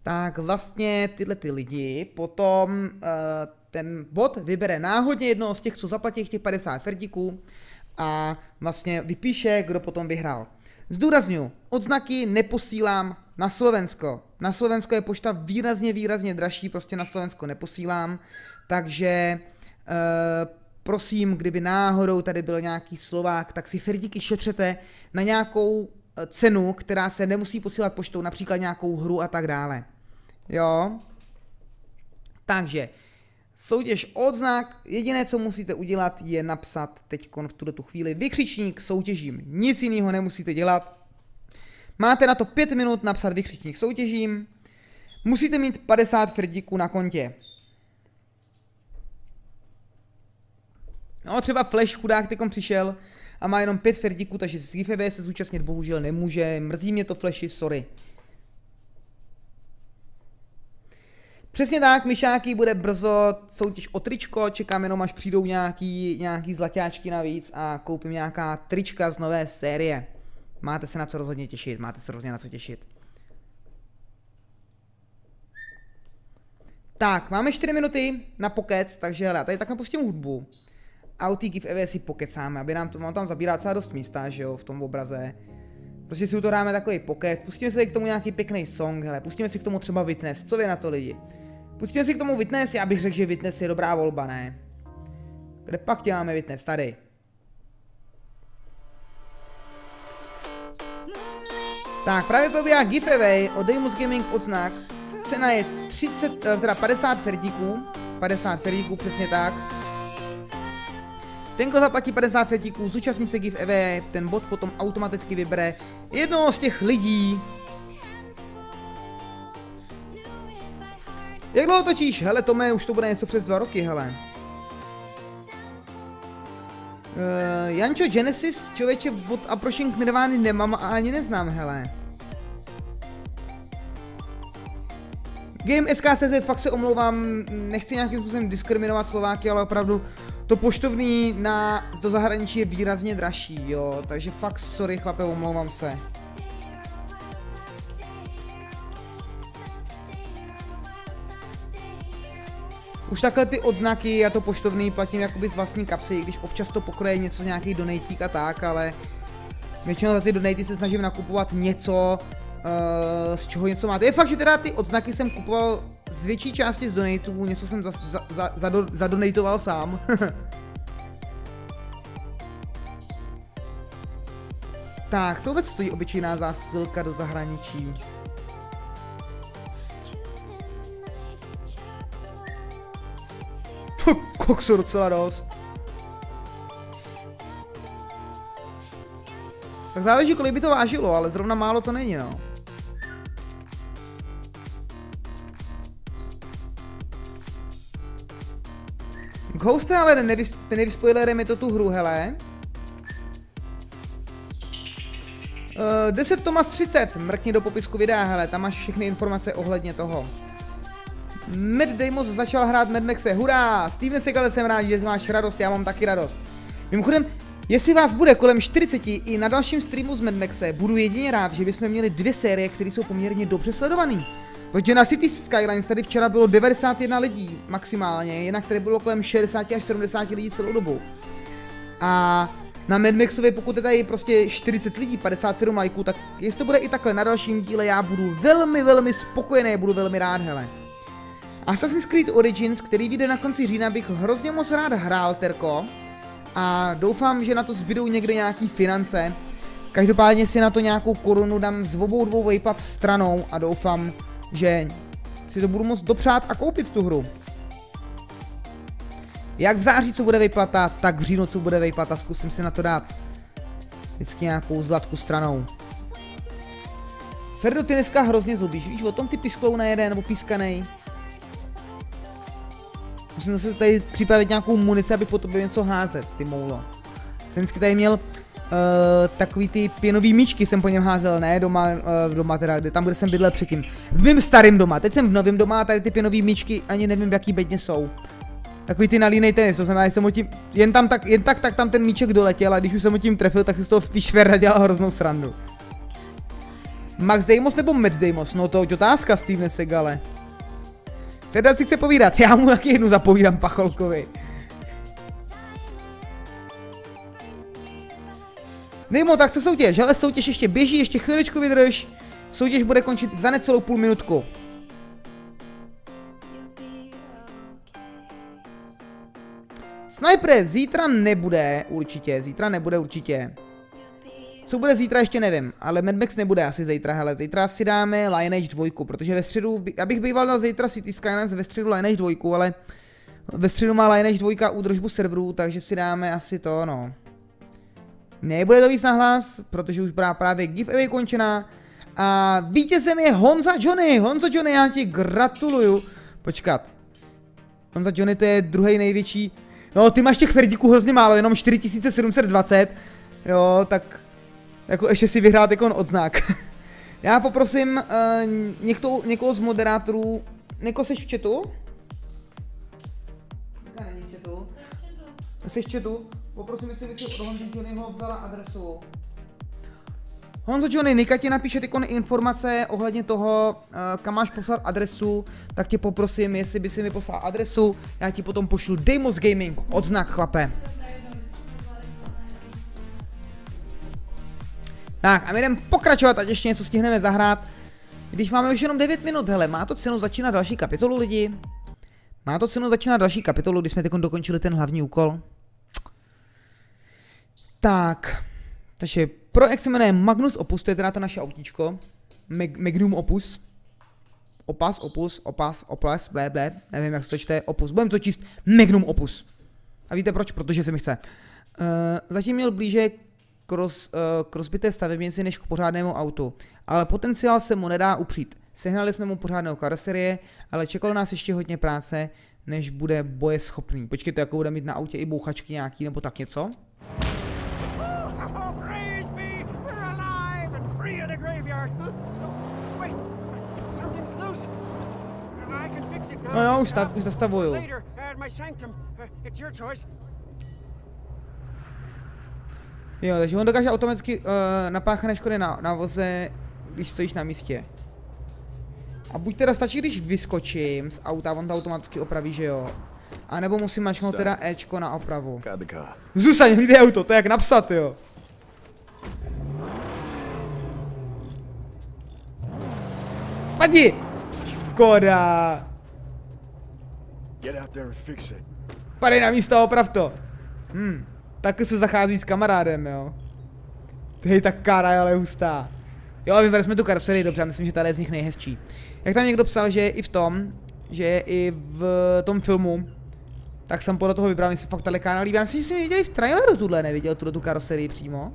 tak vlastně tyhle ty lidi potom uh, ten bot vybere náhodně jednoho z těch, co zaplatí těch 50 ferdíků a vlastně vypíše, kdo potom vyhrál. Zdůraznuju, odznaky neposílám na Slovensko. Na Slovensko je pošta výrazně, výrazně dražší, prostě na Slovensko neposílám, takže e, prosím, kdyby náhodou tady byl nějaký Slovák, tak si ferdíky šetřete na nějakou eh, cenu, která se nemusí posílat poštou, například nějakou hru a tak dále. Jo? Takže, soutěž odznak, jediné, co musíte udělat, je napsat teď v tuto chvíli vykřičník soutěžím. Nic jiného nemusíte dělat, Máte na to 5 minut napsat vykřičník soutěžím. Musíte mít 50 frdíků na kontě. No třeba Flash chudák teďkom přišel a má jenom 5 ferdíků, takže z GIFEB se zúčastnit bohužel nemůže. Mrzí mě to Flashy, sorry. Přesně tak, myšáky bude brzo soutěž o tričko, čekám jenom až přijdou nějaký, nějaký zlatáčky navíc a koupím nějaká trička z nové série. Máte se na co rozhodně těšit, máte se rozhodně na co těšit. Tak, máme 4 minuty na pokec, takže hele, tady takhle pustím hudbu. A u té giveaway si pokecáme, aby nám to, on tam zabírá docela dost místa, že jo, v tom obraze. Prostě si u toho dáme takový pokec, pustíme si k tomu nějaký pěkný song, hele, pustíme si k tomu třeba Witness, co vy na to lidi? Pustíme si k tomu Witness, já bych řekl, že Witness je dobrá volba, ne? Kde pak děláme Witness? Tady. Tak, právě probíhá giveaway od Deimos Gaming odznak. Cena je 30, eh, teda 50 ferdíků. 50 ferdíků, přesně tak. Ten, kdo zaplatí 50 ferdíků, zúčastní se giveaway, ten bot potom automaticky vybere jednoho z těch lidí. Jak dlouho točíš? Hele, Tome, už to bude něco přes dva roky, hele. Uh, Jančo Genesis, člověče, od Approaching Nirvány nemám a ani neznám, hele. Game SKCZ, fakt se omlouvám, nechci nějakým způsobem diskriminovat Slováky, ale opravdu to poštovný na do zahraničí je výrazně dražší, jo, takže fakt sorry chlape, omlouvám se. Už takhle ty odznaky a to poštovný platím jakoby z vlastní kapsy, když občas to pokroje něco nějaký donatík a tak, ale většinou za ty donaty se snažím nakupovat něco, uh, z čeho něco máte. Je fakt, že teda ty odznaky jsem kupoval z větší části z donatů, něco jsem za, za, za, za, zadonatoval sám. tak, co vůbec stojí obyčejná zásilka do zahraničí? koksu docela dost. Tak záleží, kolik by to vážilo, ale zrovna málo to není, no. Ghost, ale nevys, nevyspoilerujeme to tu hru, hele. Uh, 10 Tomas 30, mrkni do popisku videa, hele, tam máš všechny informace ohledně toho. Matt Damon začal hrát Mad Maxe, hurá! Steven Seagal jsem rád, že máš radost, já mám taky radost. Mimochodem, jestli vás bude kolem 40 i na dalším streamu z Mad Maxe, budu jedině rád, že bychom měli dvě série, které jsou poměrně dobře sledované. Protože na City Skylines tady včera bylo 91 lidí maximálně, jinak tady bylo kolem 60 až 70 lidí celou dobu. A na Mad Maxově, pokud je tady prostě 40 lidí, 57 lajků, tak jestli to bude i takhle na dalším díle, já budu velmi, velmi spokojený, budu velmi rád, hele. Assassin's Creed Origins, který vyjde na konci října, bych hrozně moc rád hrál, Terko. A doufám, že na to zbydou někde nějaký finance. Každopádně si na to nějakou korunu dám z obou dvou vejpat stranou a doufám, že si to budu moct dopřát a koupit tu hru. Jak v září, co bude vyplata, tak v říjnu, co bude vyplata, zkusím si na to dát vždycky nějakou zlatku stranou. Ferdo, ty dneska hrozně zlobíš, víš o tom ty pisklou na jeden nebo pískanej? Musím zase tady připravit nějakou munici, aby po tobě něco házet, ty moulo. Jsem vždycky tady měl uh, takový ty pěnový míčky jsem po něm házel, ne doma, uh, doma teda, kde, tam, kde jsem bydlel předtím. V mým starým doma, teď jsem v novém doma a tady ty pěnový míčky ani nevím v jaký bedně jsou. Takový ty nalínej tenis, to znamená, že jsem ho tím, jen tam tak, jen tak, tak tam ten míček doletěl a když už jsem ho tím trefil, tak si z toho v šverda dělal hroznou srandu. Max Deimos nebo Matt Deimos? No to je otázka, Steven Segale. Teda si chce povídat, já mu taky jednu zapovídám Pacholkovi. Nemo, tak co soutěž? Ale soutěž ještě běží, ještě chviličku vydrž. Soutěž bude končit za necelou půl minutku. Sniper zítra nebude určitě, zítra nebude určitě. Co bude zítra, ještě nevím, ale Mad Max nebude asi zítra, hele, zítra si dáme Lineage 2, protože ve středu, abych býval dal zítra City Skylines ve středu Lineage 2, ale ve středu má Lineage 2 údržbu serverů, takže si dáme asi to, no. Nebude to víc nahlas, protože už byla právě giveaway končená. A vítězem je Honza Johnny, Honzo Johnny, já ti gratuluju. Počkat. Honza Johnny to je druhý největší. No, ty máš těch ferdíků hrozně málo, jenom 4720. Jo, tak jako ještě si vyhrát jako odznak. Já poprosím uh, někdo, někoho z moderátorů, někoho seš v chatu? není v chatu. Jsi v chatu? Poprosím, jestli by si od Honzy Johnnyho vzala adresu. Honzo Johnny, Nika ti napíše ty informace ohledně toho, uh, kam máš poslat adresu, tak tě poprosím, jestli by si mi poslal adresu, já ti potom pošlu Deimos Gaming, odznak chlape. Tak a my jdeme pokračovat, ať ještě něco stihneme zahrát. Když máme už jenom 9 minut, hele, má to cenu začínat další kapitolu lidi? Má to cenu začínat další kapitolu, když jsme teď dokončili ten hlavní úkol? Tak, takže pro jak se jmenuje Magnus Opus, to je teda to naše autíčko. Mag Magnum Opus. Opas, Opus, Opas, Opas, blé, blé, nevím jak se to čte, Opus. Budeme to číst Magnum Opus. A víte proč? Protože se mi chce. Uh, zatím měl blíže k, roz, uh, k rozbité stavebnici než k pořádnému autu, ale potenciál se mu nedá upřít. Sehnali jsme mu pořádnou karoserie, ale čekalo nás ještě hodně práce, než bude boje schopný. Počkejte, jako bude mít na autě i bouchačky nějaký nebo tak něco. Oh, praise be! We're alive and Jo, takže on dokáže automaticky uh, napáchané škody na, na voze, když stojíš na místě. A buď teda stačí, když vyskočím z auta, on to automaticky opraví, že jo. A nebo musím mačknout teda Ečko na opravu. Zůstaň, hlídej auto, to je jak napsat, jo. Spadni! Škoda. Get out there and fix it. Padej na místo, oprav to. Hm, tak se zachází s kamarádem, jo. Hej, tak kára je ale hustá. Jo, vybrali jsme tu karoserii, dobře, myslím, že tady je z nich nejhezčí. Jak tam někdo psal, že i v tom, že i v tom filmu, tak jsem podle toho vybral, mi se fakt ta lekána líbí. Já myslím, že jsem viděl v traileru tuhle, neviděl tuhle tu karoserii přímo.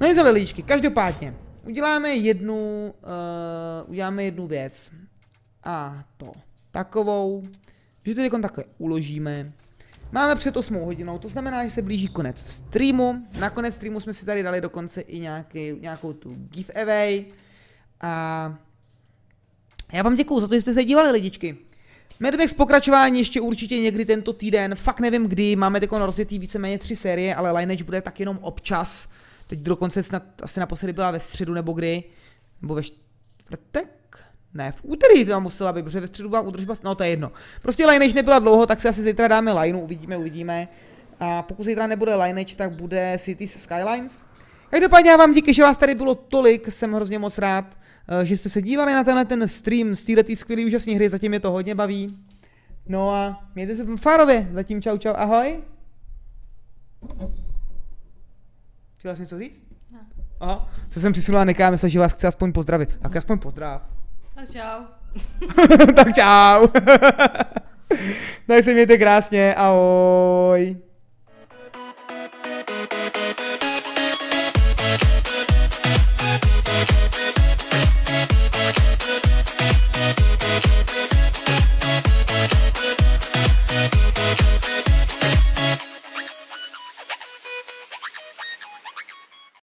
No nic, ale lidičky, každopádně. Uděláme jednu, uh, uděláme jednu věc. A to takovou, že to takhle uložíme. Máme před 8 hodinou, to znamená, že se blíží konec streamu. Na konec streamu jsme si tady dali dokonce i nějaký, nějakou tu giveaway. A já vám děkuju za to, že jste se dívali lidičky. Mad Max pokračování ještě určitě někdy tento týden, fakt nevím kdy, máme teď rozjetý víceméně tři série, ale Lineage bude tak jenom občas. Teď dokonce snad asi naposledy byla ve středu nebo kdy, nebo ve čtvrtek? Ne, v úterý to musela být, protože ve středu byla údržba, no to je jedno. Prostě Lineage nebyla dlouho, tak si asi zítra dáme lineu, uvidíme, uvidíme. A pokud zítra nebude Lineage, tak bude Cities Skylines. Každopádně já vám díky, že vás tady bylo tolik, jsem hrozně moc rád, eh, že jste se dívali na tenhle ten stream z této skvělé úžasné hry, zatím mě to hodně baví. No a mějte se fárově, zatím čau čau, ahoj. Chtěla jsi něco říct? Ne. Aha, co jsem přisunula Nika, myslel, že vás chci aspoň pozdravit. Tak aspoň pozdrav. Tak čau. tak čau. tak se mějte krásně, ahoj.